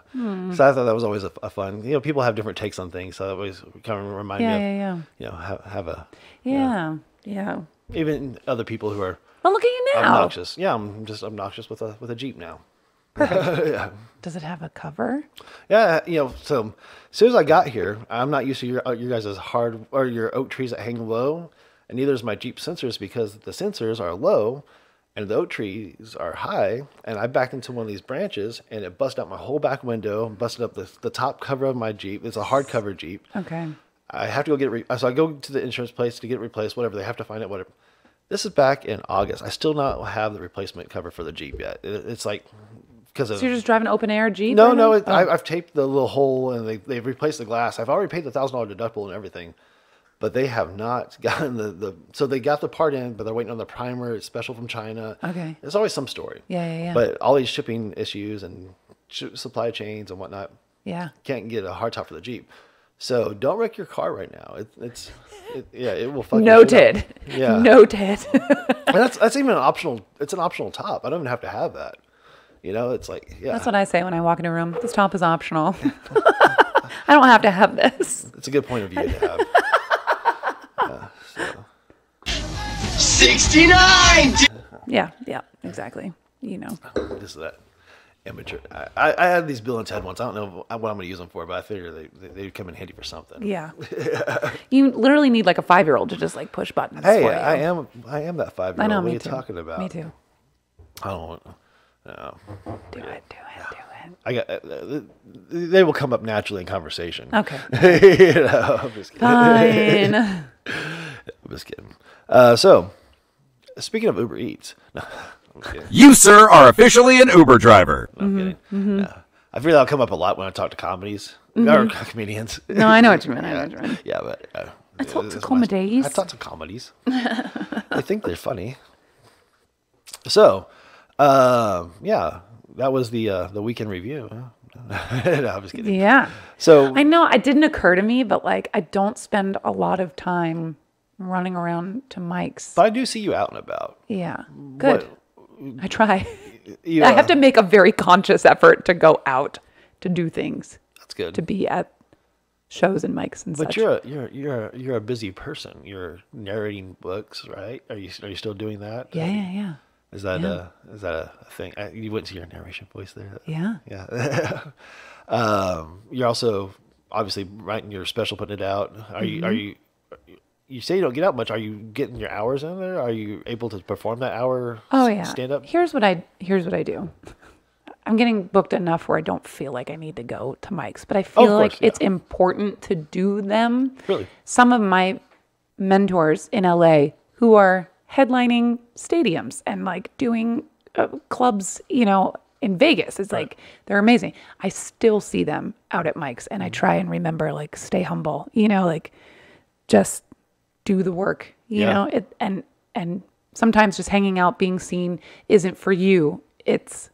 So I thought that was always a, a fun. You know, people have different takes on things, so it always kind of remind Yeah, me of, yeah, yeah. you know, have, have a Yeah. Yeah. even other people who are But look at you now. obnoxious. Yeah, I'm just obnoxious with a with a Jeep now. [LAUGHS] Yeah. Does it have a cover? Yeah, you know, so as soon as I got here, I'm not used to your uh, your guys' hard or your oak trees that hang low, and neither is my Jeep sensors because the sensors are low and the oak trees are high. And I backed into one of these branches and it busted out my whole back window, busted up the, the top cover of my Jeep. It's a hardcover Jeep. Okay. I have to go get it. Re- so I go to the insurance place to get it replaced. Whatever they have to find out whatever. This is back in August. I still not have the replacement cover for the Jeep yet. It, it's like because of So you're just driving open air Jeep? no, right no. It, I, oh. I've taped the little hole and they they've replaced the glass. I've already paid the thousand dollar deductible and everything, but they have not [LAUGHS] gotten the, the. So they got the part in, but they're waiting on the primer. It's special from China. Okay. There's always some story. Yeah, yeah, yeah. But all these shipping issues and sh- supply chains and whatnot yeah. can't get a hardtop for the Jeep. So don't wreck your car right now. It, it's it, yeah, it will fuck your shit Noted. Yeah. [LAUGHS] Noted. [LAUGHS] And that's that's even an optional. It's an optional top. I don't even have to have that. You know, it's like yeah, That's what I say when I walk in a room. This top is optional. I don't have to have this. it's a good point of view to have. 69! Yeah, yeah, exactly. You know. this is that amateur. I, I, I had these Bill and Ted ones. I don't know what I'm going to use them for, but I figure they, they they'd come in handy for something. Yeah. [LAUGHS] you literally need like a five year old to just like push buttons. Hey, for you. I am I am that five year old. I old. know. What me are you too. talking about? Me too. I don't. No. Do it. Do it. Do it. I got. Uh, they will come up naturally in conversation. Okay. [LAUGHS] you know, I'm just kidding. Fine. [LAUGHS] I'm just kidding. Uh, so, speaking of Uber Eats, [LAUGHS] no, I'm just kidding. You, sir, are officially an Uber driver. No, I'm kidding. Mm-hmm. Yeah. I feel that'll come up a lot when I talk to comedies or [LAUGHS] comedians. no, I know what you mean. I know what you mean. Yeah, but uh, I talk to comedies. I talk to comedies. [LAUGHS] I think they're funny. So, um, yeah, that was the uh, the weekend review. no, I'm just kidding. Yeah. So I know it didn't occur to me, but like I don't spend a lot of time running around to mics. but I do see you out and about. yeah. Good. I try. You, [LAUGHS] I have to make a very conscious effort to go out to do things, That's good. to be at shows and mics and stuff. but such. you're a, you're you're a, you're a busy person. You're narrating books, right? Are you are you still doing that? yeah, yeah, yeah. Is that Yeah. a is that a thing? I, you went to your narration voice there. Yeah. Yeah. [LAUGHS] um, you're also obviously writing your special, putting it out. Are you are Mm-hmm. you you say you don't get out much? Are you getting your hours in there? Are you able to perform that hour? Oh yeah. Stand up. Here's what I here's what I do. I'm getting booked enough where I don't feel like I need to go to mics, but I feel course, like it's yeah. important to do them. Really? Some of my mentors in LA who are headlining stadiums and like doing uh, clubs, you know, in Vegas. It's like they're amazing. I still see them out at mics and I try and remember like stay humble, you know, like just do the work, you Yeah. know, it, and and sometimes just hanging out, being seen isn't for you. It's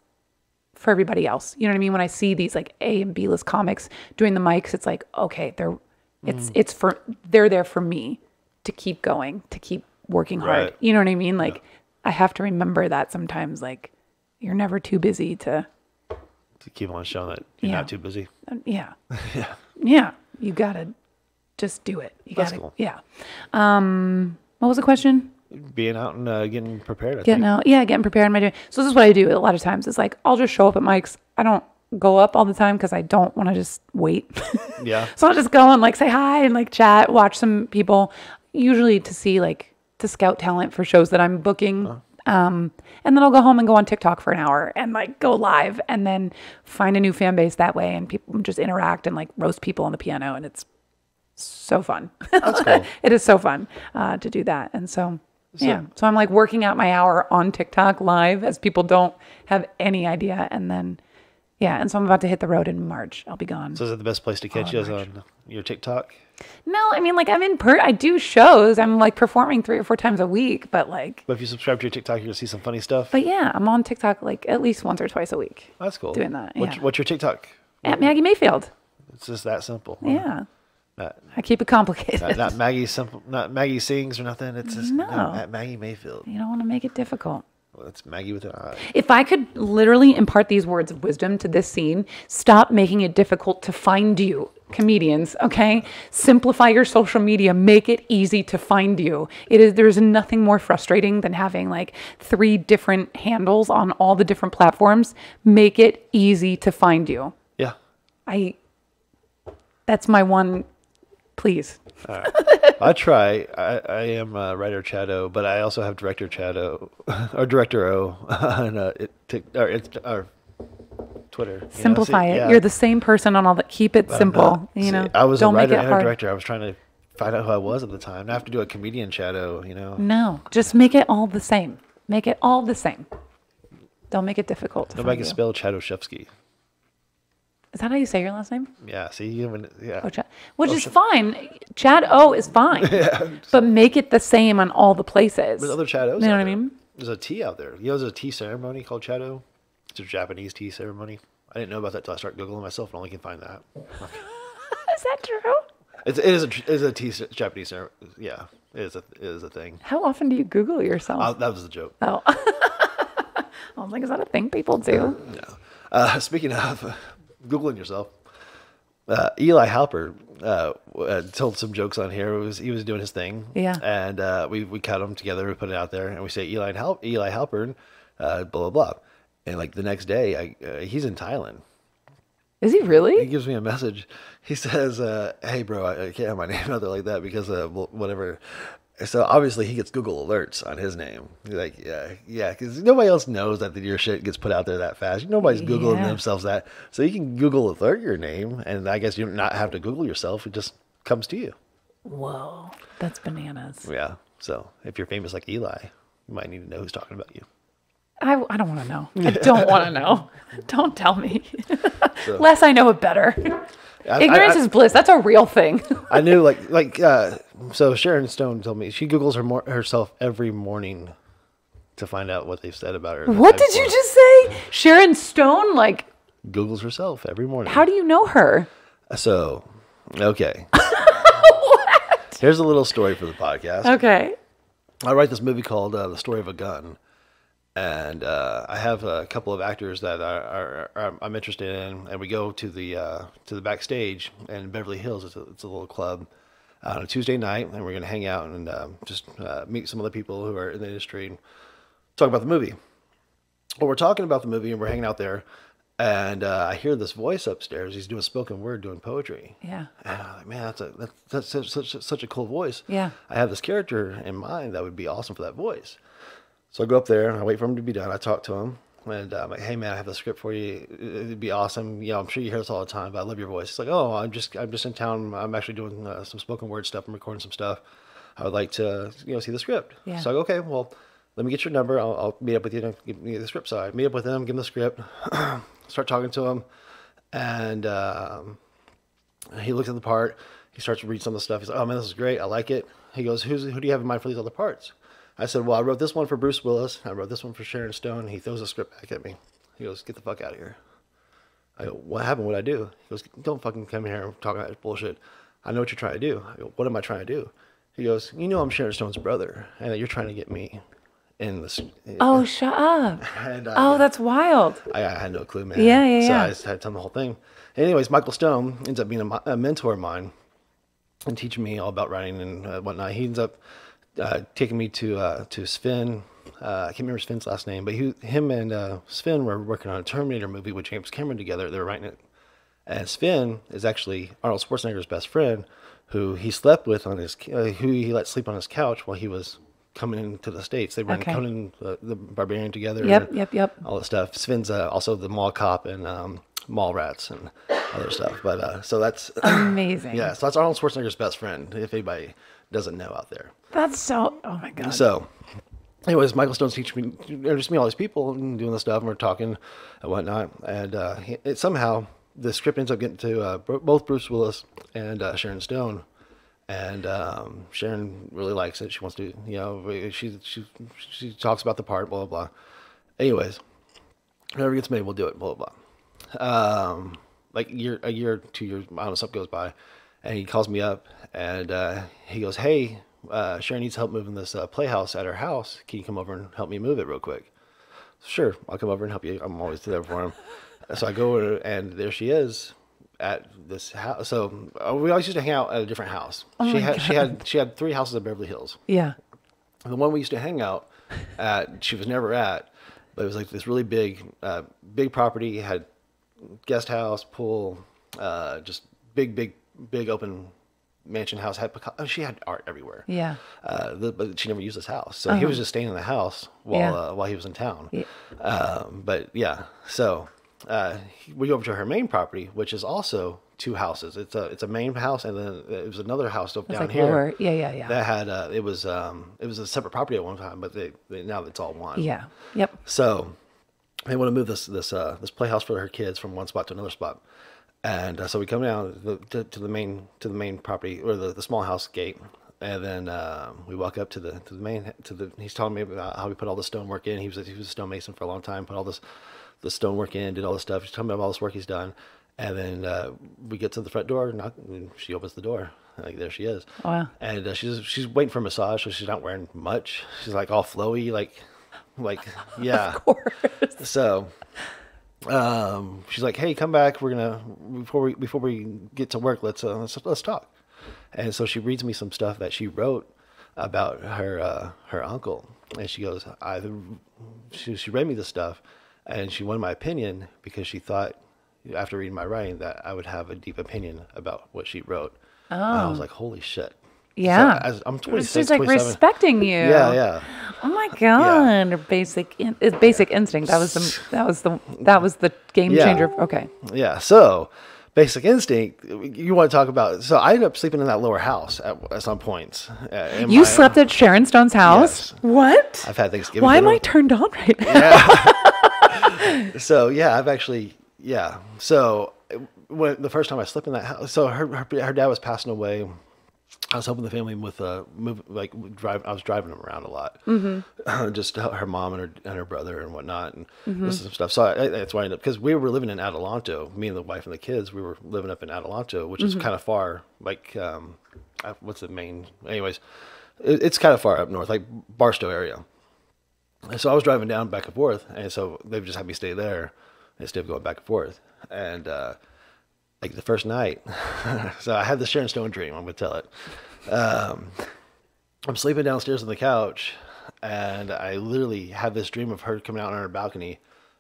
for everybody else. You know what I mean? When I see these like A and B list comics doing the mics, it's like, okay, they're Mm. it's it's for they're there for me to keep going, to keep working hard. Right. You know what I mean? Like I have to remember that sometimes like you're never too busy to To keep on showing that you're Yeah. not too busy. Yeah. [LAUGHS] Yeah. yeah. You gotta just do it. You That's gotta cool. yeah. Um what was the question? Being out and uh, getting prepared. I Getting think. out, yeah, getting prepared. My doing. So this is what I do a lot of times. It's like I'll just show up at mics. I don't go up all the time because I don't want to just wait. [LAUGHS] Yeah. so I'll just go and like say hi and like chat, watch some people, usually to see like to scout talent for shows that I'm booking. Um, and then I'll go home and go on TikTok for an hour and like go live and then find a new fan base that way and people just interact and like roast people on the piano and it's so fun. That's cool. [LAUGHS] it is so fun uh, to do that. And so, yeah. So I'm like working out my hour on TikTok live as people don't have any idea. And then, yeah. And so I'm about to hit the road in March. I'll be gone. So is it the best place to catch you is on your TikTok? no, I mean, like I'm in per, I do shows. I'm like performing three or four times a week, but like, But if you subscribe to your TikTok, you're gonna see some funny stuff. but yeah, I'm on TikTok like at least once or twice a week. That's cool. doing that, What's, yeah. what's your TikTok? At Maggi Mayfield. It's just that simple. huh? Yeah. Not, I keep it complicated. not, not Maggi simple. Not Maggi sings or nothing. It's just no. No. at Maggi Mayfield. you don't want to make it difficult. Well, it's Maggi with an I. If I could literally impart these words of wisdom to this scene, stop making it difficult to find you, comedians, okay? Simplify your social media, make it easy to find you. It is there's nothing more frustrating than having like three different handles on all the different platforms. Make it easy to find you. Yeah. I that's my one please. I try. I, I am uh, writer Chado, but I also have director Chado [LAUGHS] or director O [LAUGHS] on uh, it, tic, or, it's, or Twitter. you know, Simplify it. yeah. You're the same person on all that. Keep it simple. You See, know, I was don't a writer it and a director. I was trying to find out who I was at the time. Now I have to do a comedian Chado. You know, No, just make it all the same. Make it all the same. Don't make it difficult. Nobody can you. spell Chadoshevsky. Is that how you say your last name? Yeah. See, you haven't- yeah. Oh, Chad. Which is fine. Chad O is fine. [LAUGHS] yeah. But make it the same on all the places. There's other Chados. You know what I mean? There's a tea out there. You know, there's a tea ceremony called Chado. It's a Japanese tea ceremony. I didn't know about that till I started googling myself, and only can find that. [LAUGHS] Is that true? It's, it is a it is a tea Japanese ceremony. Yeah, it is a it is a thing. How often do you Google yourself? Uh, that was a joke. oh. [LAUGHS] I was like, is that a thing people do? Uh, speaking of googling yourself, uh, Eli Halper uh, uh, told some jokes on here. It was he was doing his thing. Yeah. And uh, we we cut them together. We put it out there, and we say Eli Hal- Eli Halpern, uh, blah blah blah. And like the next day, I, uh, he's in Thailand. Is he really? He gives me a message. He says, uh, "Hey, bro, I, I can't have my [LAUGHS] name out there like that because wh- whatever." So obviously he gets Google alerts on his name. He's like, yeah, yeah, because nobody else knows that your shit gets put out there that fast. Nobody's googling Yeah. themselves that. So you can Google alert your name, and I guess you not have to Google yourself. It just comes to you. Whoa. That's bananas. Yeah. So if you're famous like Eli, you might need to know who's talking about you. I, I don't want to know. I don't want to [LAUGHS] know. Don't tell me. [LAUGHS] Less I know it better. [LAUGHS] I- Ignorance I- is bliss. That's a real thing. I knew [LAUGHS] like like uh, so Sharon Stone told me she Googles her mor- herself every morning to find out what they've said about her. what did you just say? Sharon Stone? Like, Googles herself every morning. how do you know her? So, okay. [LAUGHS] what? Here's a little story for the podcast. Okay. I write this movie called uh, The Story of a Gun, and uh, I have a couple of actors that are, are, are I'm interested in, and we go to the uh, to the backstage in Beverly Hills. It's a, it's a little club uh, on a Tuesday night, and we're gonna hang out and um, just uh, meet some other people who are in the industry and talk about the movie. Well, we're talking about the movie, and we're hanging out there, and uh, I hear this voice upstairs. He's doing spoken word, doing poetry. Yeah. And I'm like, man, that's a that's, that's such, such such a cool voice. Yeah. I have this character in mind that would be awesome for that voice. So I go up there and I wait for him to be done. I talk to him and uh, I'm like, hey man, I have the script for you. It'd be awesome. You know, I'm sure you hear this all the time, but I love your voice. He's like, oh, I'm just I'm just in town. I'm actually doing uh, some spoken word stuff. I'm recording some stuff. I would like to you know see the script. Yeah. So I go, okay, well, let me get your number. I'll, I'll meet up with you and give me the script. So I meet up with him, give him the script, [CLEARS THROAT] start talking to him, and. Um, he looks at the part. He starts to read some of the stuff. He's like, "Oh man, this is great. I like it." He goes, "Who's who do you have in mind for these other parts?" I said, "Well, I wrote this one for Bruce Willis. I wrote this one for Sharon Stone." He throws the script back at me. He goes, "Get the fuck out of here." I go, "What happened? What'd I do?" He goes, "Don't fucking come here and talk about bullshit. I know what you're trying to do." I go, "What am I trying to do?" He goes, "You know I'm Sharon Stone's brother, and that you're trying to get me in this." Oh, shut up. [LAUGHS] And I Oh, that's wild. I, I had no clue, man. Yeah, yeah, so yeah. I just had to tell him the whole thing. Anyways, Michael Stone ends up being a, a mentor of mine and teaching me all about writing and uh, whatnot. He ends up uh, taking me to uh, to Sven. Uh, I can't remember Sven's last name, but he, him and uh, Sven were working on a Terminator movie with James Cameron together. They were writing it, and Sven is actually Arnold Schwarzenegger's best friend, who he slept with on his, uh, who he let sleep on his couch while he was coming into the states. They were Okay. in Conan the, the Barbarian together. Yep, yep, yep. All that stuff. Sven's uh, also the mall cop and um, Mallrats and other stuff. But uh, so that's Amazing. [CLEARS THROAT] yeah, so that's Arnold Schwarzenegger's best friend. If anybody doesn't know out there. That's so. Oh my god. So, anyways, Michael Stone's teaching me, introduced me all these people and doing this stuff, and we're talking and whatnot. And uh, he, it, somehow the script ends up getting to uh, both Bruce Willis and uh, Sharon Stone. And um, Sharon really likes it. She wants to, you know, she she she talks about the part, blah blah blah. Anyways, whenever it gets made, we'll do it, blah blah blah. Um, like a year, a year, two years, I don't know, something goes by, and he calls me up and uh, he goes, "Hey, uh, Sharon needs help moving this uh, playhouse at her house. Can you come over and help me move it real quick?" Sure, I'll come over and help you. I'm always there for him. so I go over and there she is at this house. So uh, we always used to hang out at a different house. she had she had she had three houses in Beverly Hills. yeah. The one we used to hang out at, she was never at, but it was like this really big, uh, big property. It had guest house, pool, uh, just big, big, big open mansion house. Had peca- oh, she had art everywhere. Yeah. Uh, the, but she never used this house, so he was just staying in the house while Yeah. uh, while he was in town. Yeah. Um, but yeah, so uh, we go over to her main property, which is also two houses. It's a it's a main house, and then it was another house down like here lower. Yeah, yeah, yeah. that had uh, it was um, it was a separate property at one time, but they, they now it's all one. yeah. Yep. So they want to move this this uh, this playhouse for her kids from one spot to another spot, and uh, so we come down the, to, to the main to the main property or the, the small house gate, and then um, we walk up to the to the main to the. He's telling me about how we put all the stonework in. He was a, he was a stonemason for a long time. Put all this the stonework in, did all this stuff. He's telling me about all this work he's done, and then uh, we get to the front door. Knock, and she opens the door. Like there she is. Oh, Wow. And uh, she's she's waiting for a massage, so she's not wearing much. She's like all flowy, like like [LAUGHS] yeah. So um, she's like, "Hey, come back. We're gonna before we before we get to work. Let's uh, let's let's talk." And so she reads me some stuff that she wrote about her uh, her uncle, and she goes, "I." She she read me the stuff, and she wanted my opinion because she thought after reading my writing that I would have a deep opinion about what she wrote. Oh. And I was like, "Holy shit!" Yeah. So as, I'm 26, She's like 27. respecting you. Yeah, yeah. Oh my [LAUGHS] god. Basic in, basic instinct. That was the that was the that was the game Yeah. changer. Okay. Yeah. So, basic instinct. You want to talk about? So I ended up sleeping in that lower house at, at some points. uh, You my- slept at Sharon Stone's house? Yes. What? I've had Thanksgiving. Why am I turned on right now? [LAUGHS] So yeah, I've actually yeah. So when the first time I slept in that house, so her her, her dad was passing away. I was helping the family with uh move like drive. I was driving them around a lot, mm-hmm. [CLEARS THROAT] just to help her mom and her and her brother and whatnot, and this is some stuff. So I, I- that's why I ended up because we were living in Adelanto. Me and the wife and the kids, we were living up in Adelanto, which is kind of far. Like um, I- what's the main? Anyways, it, it's kind of far up north, like Barstow area. And so I was driving down back and forth, and so they just had me stay there instead of going back and forth. And uh, like the first night, [LAUGHS] so I had the Sharon Stone dream. I'm gonna tell it. Um, I'm sleeping downstairs on the couch, and I literally have this dream of her coming out on her balcony,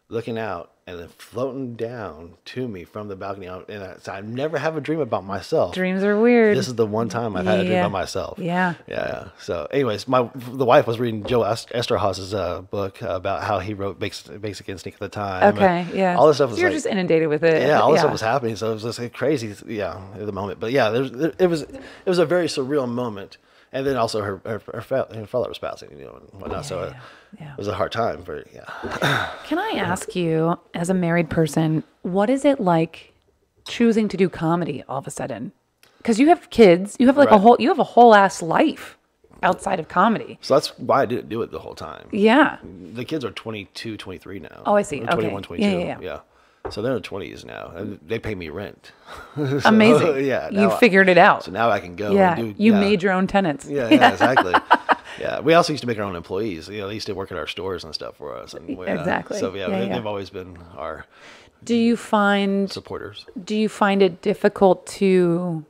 looking out, and then floating down to me from the balcony. And I, so I never have a dream about myself. Dreams are weird. This is the one time I've had a dream Yeah. about myself. Yeah. Yeah. So, anyways, my the wife was reading Joe Est- Eszterhas's uh, book about how he wrote Basic, Basic Instinct at the time. okay. Yeah. All this stuff So was you're like, just inundated with it. yeah, all this stuff was happening. So it was just like crazy. Yeah, at the moment. But yeah, there's there, it was it was a very surreal moment. And then also her her, her, fa- her father was passing, you know, and whatnot. so it, yeah. it was a hard time for yeah. [COUGHS] Can I ask you, as a married person, what is it like choosing to do comedy all of a sudden? Because you have kids, you have like a whole, you have a whole ass life outside of comedy. So that's why I didn't do it the whole time. Yeah. The kids are 22, 23 now. Oh, I see. Okay. 21, 22. Yeah, yeah, yeah. So they're in their 20s now, and they pay me rent. [LAUGHS] Amazing. [LAUGHS] yeah, You now I- figured it out. So now I can go. yeah. and do, you yeah. made your own tenants. Yeah, [LAUGHS] yeah, exactly. yeah, we also used to make our own employees. You know, they used to work at our stores and stuff for us. And we, uh, Exactly. So yeah, Yeah, they, yeah. they've always been our Do you find supporters. do you find it difficult to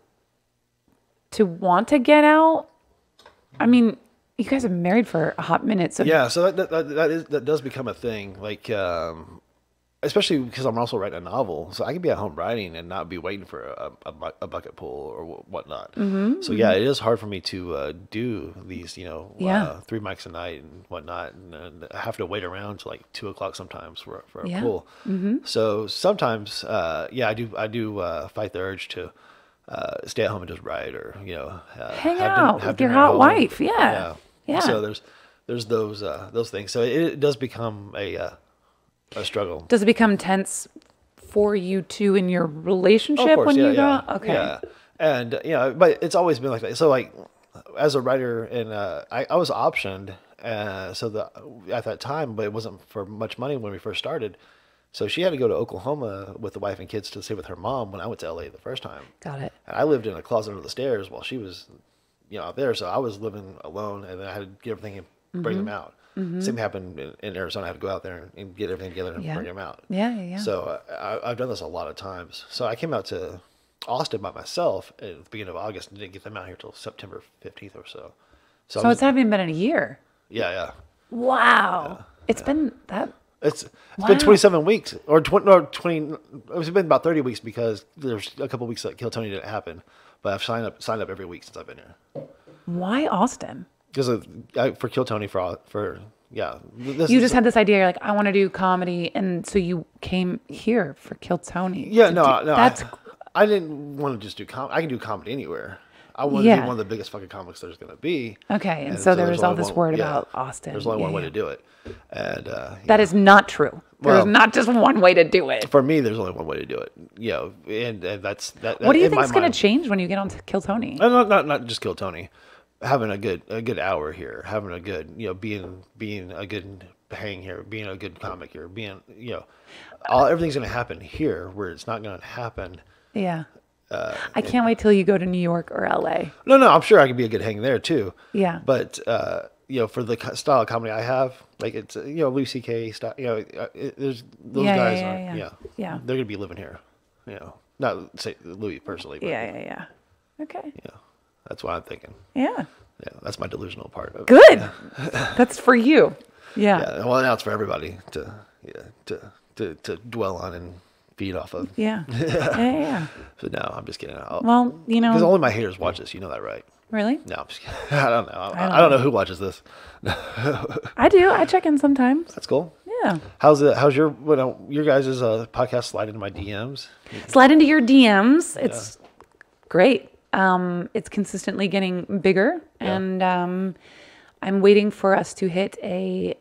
to want to get out? I mean, you guys have been married for a hot minute, so Yeah, so that that, that, that is that does become a thing. Like, um, especially because I'm also writing a novel, so I could be at home writing and not be waiting for a, a, a bucket pull or wh- whatnot. Mm-hmm, So yeah, it is hard for me to uh, do these, you know, Yeah. uh, three mics a night and whatnot, and, and I have to wait around till like two o'clock sometimes for for a Yeah. pull. So sometimes, uh, yeah, I do I do uh, fight the urge to. Uh, stay at home and just write, or you know, uh, Hang out with your hot home. wife, yeah. Yeah. So there's there's those uh, those things. So it, it does become a uh, a struggle. Does it become tense for you too in your relationship when you go? Okay. Yeah. And you know, but it's always been like that. So like as a writer and uh I, I was optioned uh so the at that time, but it wasn't for much money when we first started. So she had to go to Oklahoma with the wife and kids to stay with her mom when I went to LA the first time. Got it. And I lived in a closet under the stairs while she was, you know, out there. So I was living alone, and I had to get everything and bring them out. Same happened in, in Arizona. I had to go out there and get everything together and Yeah. bring them out. Yeah, yeah, yeah. So uh, I, I've done this a lot of times. So I came out to Austin by myself at the beginning of August and didn't get them out here till September 15th or so. So, So it's not even been a year. yeah, yeah. Wow. It's been that. It's it's Wow. been 27 weeks or 20 or 20 it's been about 30 weeks because there's a couple weeks that Kill Tony didn't happen, but I've signed up signed up every week since I've been here. Why Austin? Because for Kill Tony for for yeah. This You just had this idea. You're like, I want to do comedy, and so you came here for Kill Tony. yeah no do- no That's I, I didn't want to just do com I can do comedy anywhere. I want to Yeah. be one of the biggest fucking comics there's gonna be. Okay, and so there there's was all this one- word yeah, about Austin. There's only Yeah, one way to do it, and uh, that is not true. There's Well- not just one way to do it. for me, there's only one way to do it. You know, and, and that's that. What do you in think is going to change when you get on to Kill Tony? Uh, not, not not just kill Tony, having a good a good hour here, having a good you know being being a good hang here, being a good comic here, being you know, all everything's gonna happen here where it's not gonna happen. Yeah. Uh, I can't wait till you go to New York or LA. No, no, I'm sure I could be a good hang there too. Yeah. But uh, you know, for the style of comedy I have, like it's uh, you know Louis C.K. style, you know, uh, it, there's those Yeah, guys yeah, are yeah. yeah. Yeah. they're gonna be living here. You know, not say Louis personally, but Yeah, yeah, yeah. Okay. yeah, that's what I'm thinking. Yeah. Yeah, that's my delusional part. Of it. Good. [LAUGHS] That's for you. Yeah. Yeah, well, now it's for everybody to yeah to to, to dwell on and feed off of. Yeah. [LAUGHS] Yeah. yeah, yeah. So no, I'm just kidding. I'll, Well, you know, because only my haters watch this. You know that, right? really? No, I'm just kidding. [LAUGHS] I don't know. I, don't I, don't know who watches this. I do. I check in sometimes. That's cool. Yeah. How's it? How's your what, uh, your guys' uh, podcast slide into my DMs? Slide into your DMs. It's great. Um, it's consistently getting bigger, and um, I'm waiting for us to hit a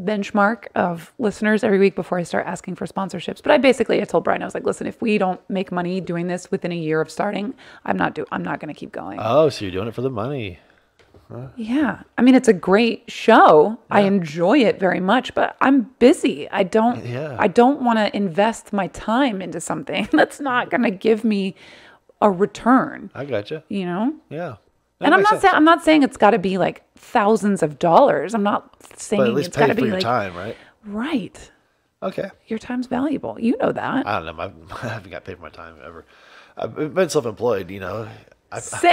benchmark of listeners every week before I start asking for sponsorships. But I basically I told Brian I was like, listen, if we don't make money doing this within a year of starting, I'm not do I'm not going to keep going. Oh, so you're doing it for the money? Yeah. I mean, it's a great show. I enjoy it very much, but I'm busy. I don't Yeah. I don't want to invest my time into something [LAUGHS] that's not going to give me a return, I gotcha. you you know? Yeah. That and I'm not saying I'm not saying it's got to be like thousands of dollars. I'm not saying but at least it's got pay to for be your like time, right? right. Okay. Your time's valuable. You know that. I don't know. My, [LAUGHS] I haven't got paid for my time ever. I've been self-employed. You know. I, Same.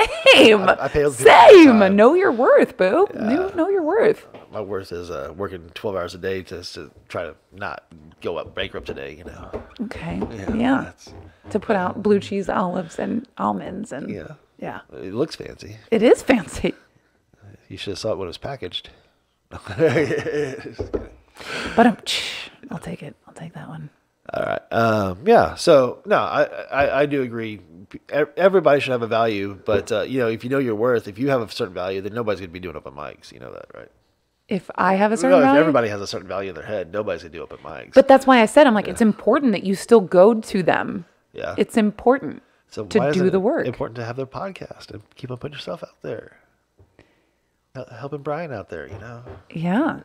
I pay people for their Same. Know your worth, boo. Know, know your worth. My worth is uh, working 12 hours a day to, to try to not go up bankrupt today. You know. Okay. Yeah. That's, To put out blue cheese olives and almonds and yeah. yeah. It looks fancy. It is fancy. You should have saw it when it was packaged. [LAUGHS] But um, I'll take it. I'll take that one. All right. Um, yeah. So no, I, I I do agree. Everybody should have a value, but uh, you know, if you know your worth, if you have a certain value, then nobody's gonna be doing open mics. You know that, right? If I have a No, certain if value, everybody has a certain value in their head, nobody's gonna do open mics. but that's why I said I'm like it's important that you still go to them. yeah. It's important so to do the work. Important to have their podcast and keep on putting yourself out there. Helping Brian out there, you know. [LAUGHS] Yeah.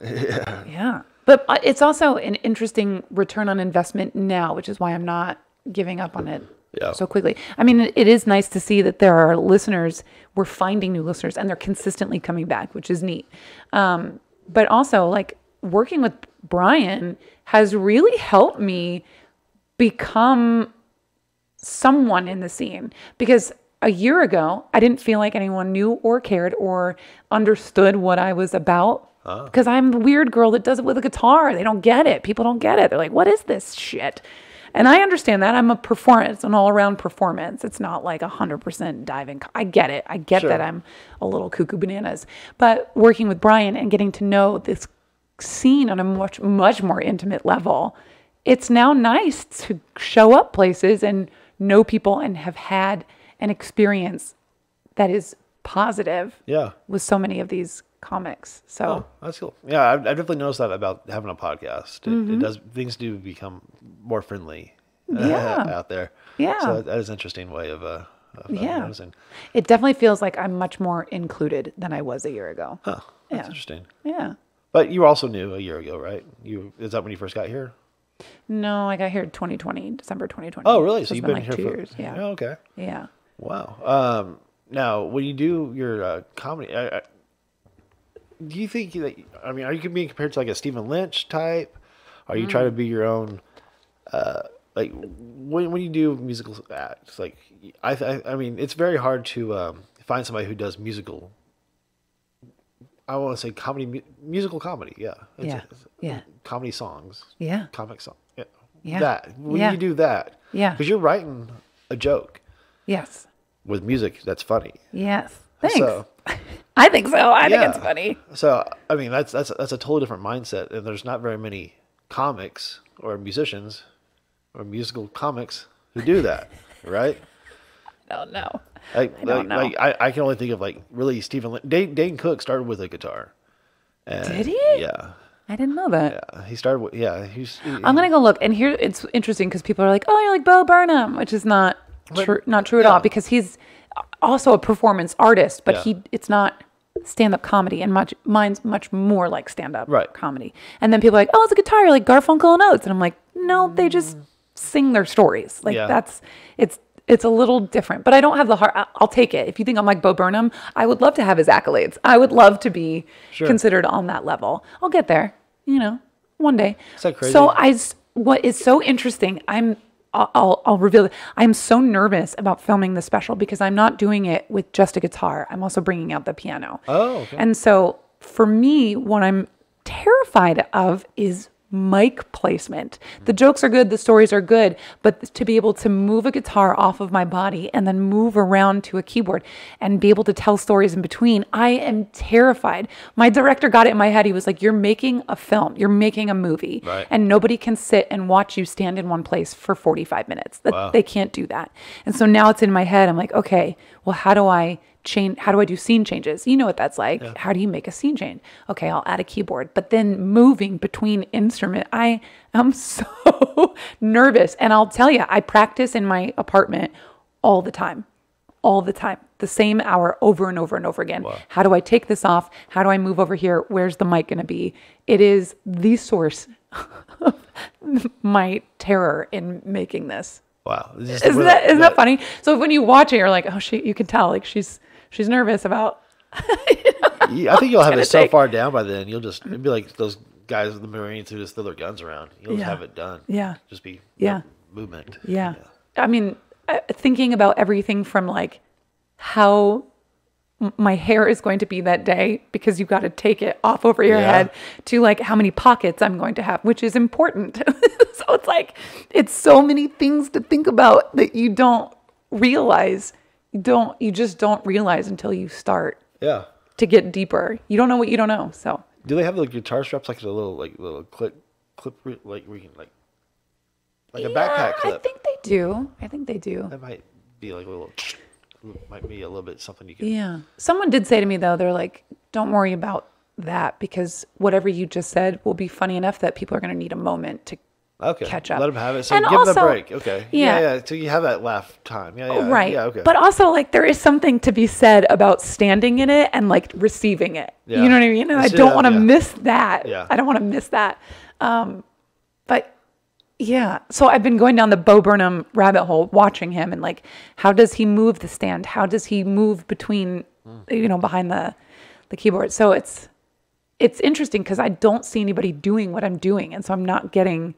yeah. But uh, it's also an interesting return on investment now, which is why I'm not giving up on it Yeah. so quickly. I mean, it- it is nice to see that there are listeners, we're finding new listeners and they're consistently coming back, which is neat. Um, but also, like, working with Brian has really helped me become someone in the scene because a year ago I didn't feel like anyone knew or cared or understood what I was about ah. Because I'm the weird girl that does it with a guitar. They don't get it. People don't get it. They're like, what is this shit? And I understand that. I'm a performance, an all around performance. It's not like 100% diving. I get it. I get Sure. that I'm a little cuckoo bananas. But working with Brian and getting to know this scene on a much, much more intimate level, it's now nice to show up places and know people and have had an experience that is positive Yeah. with so many of these comics. So Oh, that's cool. Yeah, I've, I've definitely noticed that about having a podcast. It, Mm-hmm. it does things do become more friendly uh, Yeah. out there. Yeah. so that is an interesting way of uh, of, uh, Yeah. noticing. it definitely feels like I'm much more included than I was a year ago. Huh, that's Yeah. interesting. Yeah. But you were also new a year ago, right? You is that when you first got here? No, I got here 2020, December 2020. Oh, really? So, it's you've been, like here two for years. Yeah. Oh, okay. Yeah. Wow. Um, now, when you do your uh, comedy, I, I, do you think that I mean, are you being compared to like a Stephen Lynch type? Are you Mm. trying to be your own? Uh, like when when you do musical acts, like I I, I mean, it's very hard to um, find somebody who does musical. I want to say comedy, mu- musical comedy. Yeah. It's- Yeah. it's- Yeah. Comedy songs. Yeah. Comic song. Yeah. Yeah. That when Yeah. you do that. Yeah. Because you're writing a joke Yes. with music that's funny. Yes. Thanks. So, [LAUGHS] I think so. I think it's funny. so I mean that's that's that's a totally different mindset, and there's not very many comics or musicians or musical comics who do that, [LAUGHS] right? I don't know. Like, I don't like, know. like I, I can only think of like really Stephen Lin- Dane, Dane Cook started with a guitar. And Did he? Yeah, I didn't know that. yeah. He started with yeah. He's he, I'm gonna go look, and here it's interesting because people are like, "Oh, you're like Bo Burnham," which is not true, not true at yeah. all because he's also a performance artist, but Yeah. he it's not stand-up comedy, and much mine's much more like stand-up Right. comedy. And then people are like, "Oh, it's a guitar, like Garfunkel and Oates," and I'm like, "No, they just sing their stories. Like Yeah. that's it's." It's a little different, but I don't have the heart. I'll take it. If you think I'm like Bo Burnham, I would love to have his accolades. I would love to be Sure. considered on that level. I'll get there, you know, one day. So I, what is so interesting, I'm, I'll, I'll, I'll reveal it. I'm so nervous about filming the special because I'm not doing it with just a guitar. I'm also bringing out the piano. Oh, okay. And so for me, what I'm terrified of is mic placement. The jokes are good, the stories are good, but to be able to move a guitar off of my body and then move around to a keyboard and be able to tell stories in between, I am terrified. My director got it in my head. He was like, You're making a film, you're making a movie, Right. and nobody can sit and watch you stand in one place for 45 minutes. Wow. They can't do that. And so now it's in my head. I'm like, okay, well, how do I change? How do I do scene changes? You know what that's like. How do you make a scene change? Okay, I'll add a keyboard, but then moving between instrument, I am [LAUGHS] so nervous. And I'll tell you, I practice in my apartment all the time, all the time, the same hour over and over and over again. How do I take this off? How do I move over here? Where's the mic going to be? It is the source of [LAUGHS] my terror in making this. wow. Isn't really- that isn't that funny? So when you watch it, you're like, oh, she, you can tell like she's she's nervous about. [LAUGHS] Yeah, I think [LAUGHS] you'll have it so take. far down by then. You'll just it'd be like those guys in the Marines who just throw their guns around. You'll just have it done. Yeah. Just be Yeah. movement. Yeah, I mean, uh, thinking about everything from like how my hair is going to be that day because you've got to take it off over your Yeah. head to like how many pockets I'm going to have, which is important. [LAUGHS] so it's like it's so many things to think about that you don't realize. You don't. You just don't realize until you start Yeah. to get deeper. You don't know what you don't know. So Do they have the guitar straps like a little like little clip clip like you can like like a Yeah, backpack clip? I think they do. I think they do. that might be like a little [SNIFFS] might be a little bit something you can Yeah. Someone did say to me though, they're like, don't worry about that because whatever you just said will be funny enough that people are going to need a moment to okay catch up. Let them have it. So And give them a break. Okay. yeah. Yeah. yeah. So you have that laugh time. Yeah. Yeah. right. Yeah. Okay. But also like there is something to be said about standing in it and like receiving it. Yeah. You know what I mean? And I don't want to miss that. Yeah. I don't want to miss that. Um, but yeah, so I've been going down the Bo Burnham rabbit hole, watching him and like, how does he move the stand? How does he move between, you know, behind the the keyboard? So it's it's interesting because I don't see anybody doing what I'm doing, and so I'm not getting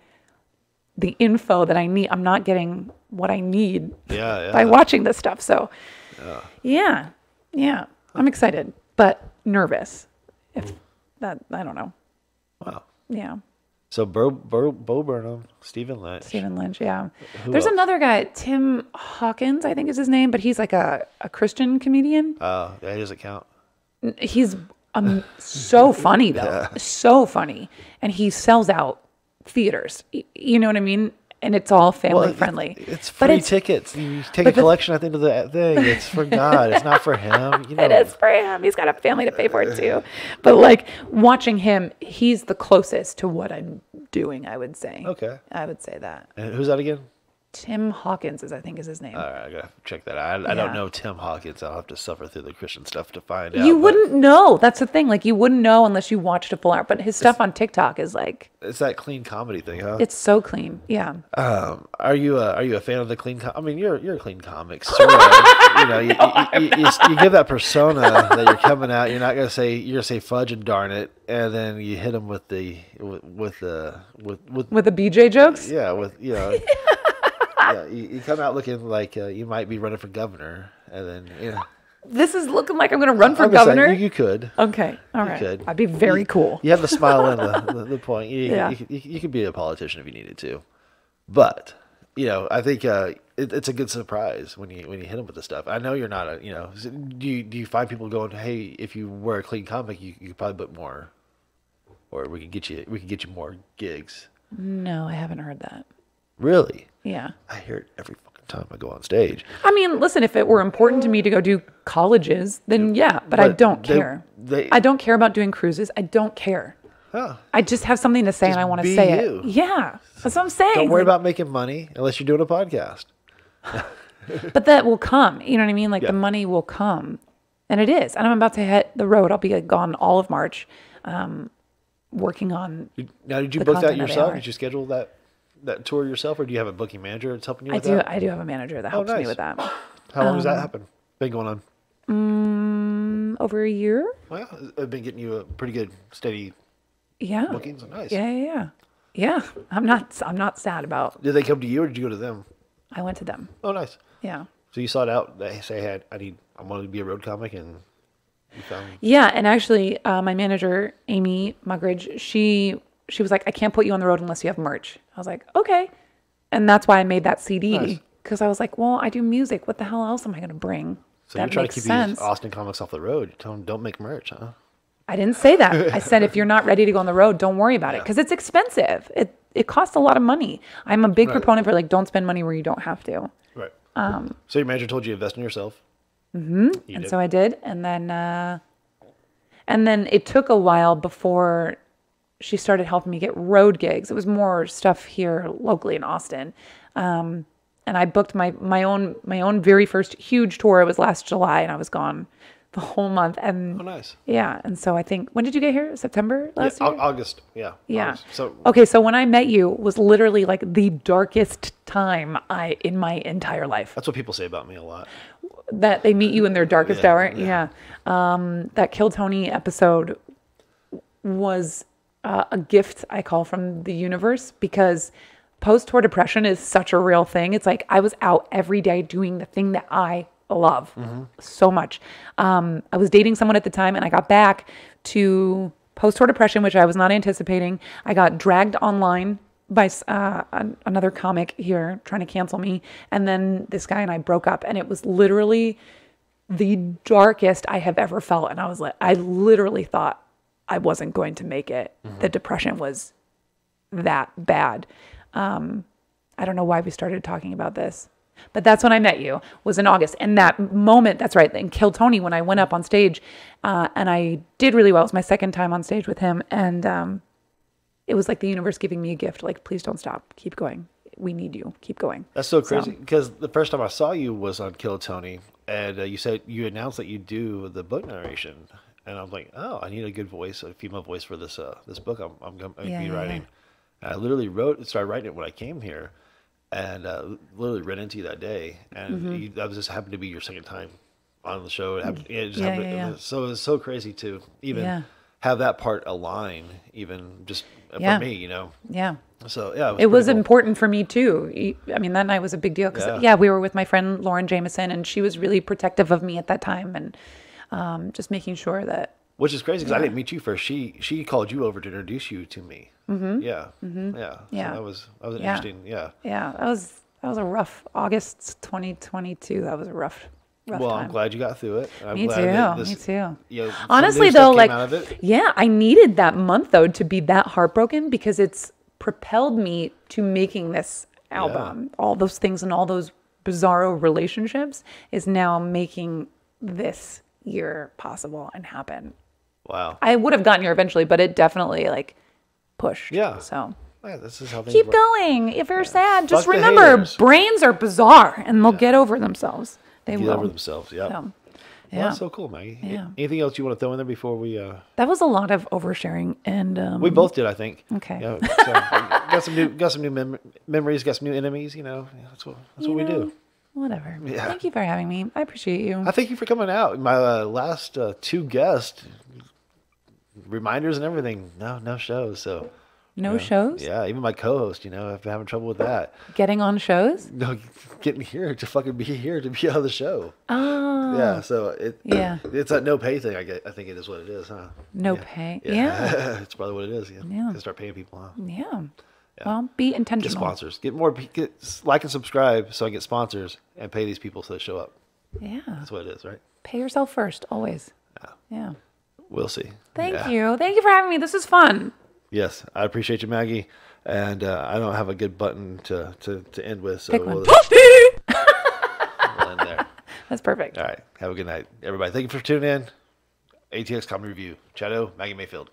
the info that I need. I'm not getting what I need Yeah, by watching this stuff. So yeah, yeah, I'm excited but nervous. If that I don't know. Wow. Yeah. So Bo, Bo, Bo Burnham, Stephen Lynch. Stephen Lynch, yeah. Who There's else? another guy, Tim Hawkins, I think is his name, but he's like a, a Christian comedian. Oh, that doesn't count. He's um, so funny though, [LAUGHS] so funny, and he sells out theaters. You know what I mean? And it's all family it- friendly. It's free it's- tickets. You take a collection at the end of the thing. It's for [LAUGHS] God. It's not for him. You know, It is for him. He's got a family to pay for it too. But like watching him, he's the closest to what I'm doing. I would say. Okay. I would say that. And who's that again? Tim Hawkins is, I think, is his name. All right, I gotta check that out. I, I don't know Tim Hawkins. I'll have to suffer through the Christian stuff to find out. you wouldn't know. That's the thing. Like you wouldn't know unless you watched a full hour. But his stuff on TikTok is like It's that clean comedy thing, huh? it's so clean. Yeah. Um, are you a, are you a fan of the clean? Com- I mean, you're you're a clean comic, of. [LAUGHS] you know, you, you, you, you, you give that persona that you're coming out. You're not gonna say you're gonna say fudge and darn it, and then you hit them with the with, with the with with With the BJ jokes. yeah with you know. yeah, [LAUGHS] you, you come out looking like uh, you might be running for governor, and then you know. This is looking like I'm going to run for I'm just saying, governor. you, you could. okay. All right. could. I'd be very cool. You have the smile and the, [LAUGHS] the, the point. You, Yeah. you, could- you, you could be a politician if you needed to, but you know, I think uh, it, it's a good surprise when you when you hit them with the stuff. I know you're not a you know. Do you do you find people going, hey, if you were a clean comic, you you could probably book more, or we could get you we could get you more gigs. No, I haven't heard that. Really, Yeah. I hear it every fucking time I go on stage. I mean, listen, if it were important to me to go do colleges, then yeah, but, I don't they- care. they- I don't care about doing cruises. I don't care. Oh, I just have something to say and I want to say you. it. Yeah. That's what I'm saying. don't worry Like, about making money unless you're doing a podcast. [LAUGHS] But that will come. You know what I mean? Like Yeah. the money will come. And it is. And I'm about to hit the road. I'll be like, gone all of March, um, working on. Now, did you book that content of the yourself? Did you schedule that that tour yourself, or do you have a booking manager that's helping you I with do. that? I do I do have a manager that helps me nice. with that. How long has Um, that happened? Been going on? Over a year. Well, I've been getting you a pretty good steady Yeah. bookings. Nice. Yeah, yeah, yeah. Yeah. I'm not. I'm not sad about. Did they come to you, or did you go to them? I went to them. Oh, nice. Yeah. So you sought out. They say, "Hey, I need. I want to be a road comic," and you found. Yeah, and actually, uh, my manager Amy Mugridge, she she was like, I can't put you on the road unless you have merch. I was like, okay, and that's why I made that CD Nice. because I was like, well, I do music. What the hell else am I going to bring? So that you're trying makes to keep sense. these Austin comics off the road. You tell them don't make merch, huh? I didn't say that. I said if you're not ready to go on the road, don't worry about it because it's expensive. It it costs a lot of money. I'm a big proponent for like don't spend money where you don't have to. Right. Um. So your manager told you to invest in yourself. mm-hmm and so I did, and then uh, and then it took a while before she started helping me get road gigs. It was more stuff here locally in Austin, um, and I booked my my own my own very first huge tour. It was last July, and I was gone the whole month. And Oh, nice. yeah, and so I think when did you get here? September last Au- year. August. Yeah. Yeah. August. So okay, so when I met you was literally like the darkest time I in my entire life. that's what people say about me a lot. that they meet you in their darkest Yeah, hour. Yeah. Um, that Kill Tony episode was uh, a gift I call from the universe because post tour depression is such a real thing. It's like I was out every day doing the thing that I love so much. Um, I was dating someone at the time and I got back to post tour depression, which I was not anticipating. I got dragged online by uh, an- another comic here trying to cancel me. And then this guy and I broke up, and it was literally the darkest I have ever felt. And I was like, I literally thought I wasn't going to make it. The depression was that bad. Um, I don't know why we started talking about this, but that's when I met you. Was in August, and that moment. That's right. In Kill Tony, when I went up on stage, uh, and I did really well. It was my second time on stage with him, and um, it was like the universe giving me a gift. Like, please don't stop. Keep going. We need you. Keep going. That's so crazy because the first time I saw you was on Kill Tony, and uh, you said you announced that you do the book narration, and I'm like, oh, I need a good voice, a female voice for this uh, this book I'm I'm going to Yeah, be yeah, writing. And I literally wrote, started writing it when I came here, and uh, literally ran into you that day, and Mm-hmm. you, that was just happened to be your second time on the show. It, happened, it just Yeah, happened, yeah, it was- so it was so crazy to even Yeah. have that part align, even just Yeah. for me, you know. Yeah. So yeah, It was pretty cool. important for me too. I mean, that night was a big deal because Yeah. yeah. we were with my friend Lauren Jameson, and she was really protective of me at that time, and um, just making sure that Which is crazy because I didn't meet you first. She she called you over to introduce you to me. Mm-hmm. Yeah. Mm-hmm. Yeah. So Yeah. that was that was Yeah. interesting. Yeah. Yeah, that was that was a rough August 2022. That was a rough, rough Well, time. I'm glad you got through it. I'm Me glad too. that me this- too. you know, Honestly, though, like, out of it. yeah, I needed that month though to be that heartbroken because it's propelled me to making this album. All those things and all those bizarro relationships is now making this year possible and happen. Wow. I would have gotten here eventually, but it definitely like pushed. Yeah. So Yeah, this is how keep work. going. If you're sad, just Fuck remember brains are bizarre and they'll get over themselves. They Get will. over themselves. Yeah. So, Well, yeah. that's so cool, Maggi. Yeah. Anything else you want to throw in there before we? uh That was a lot of oversharing and um, We both did, I think. Okay. Yeah. So, [LAUGHS] got some new, got some new mem- memories, got some new enemies. You know, that's what that's you what we do. Whatever. Yeah. Thank you for having me. I appreciate you. I thank you for coming out. My uh, last uh, two guests, reminders and everything. No, no shows. So no shows? yeah, even my co-host. You know, I've been having trouble with that. Getting on shows? No, getting here to fucking be here to be on the show. Oh. Yeah, so it [CLEARS THROAT] Yeah. it's a no pay thing. I get. I think it is what it is, huh? No Yeah. pay. Yeah. [LAUGHS] it's probably what it is. Yeah, Yeah. Gotta start paying people, huh? Yeah. Well, be intentional. Get sponsors. Get more. Get like and subscribe so I get sponsors and pay these people so they show up. Yeah. That's what it is, right? Pay yourself first, always. Yeah. We'll see. Thank Yeah. you. Thank you for having me. This is fun. Yes, I appreciate you, Maggi. And uh, I don't have a good button to, to, to end with, so Pick we'll, one. [LAUGHS] we'll end there. [LAUGHS] That's perfect. All right. Have a good night, everybody. Thank you for tuning in. ATX Comedy Review. Shadow, Maggi Mayfield.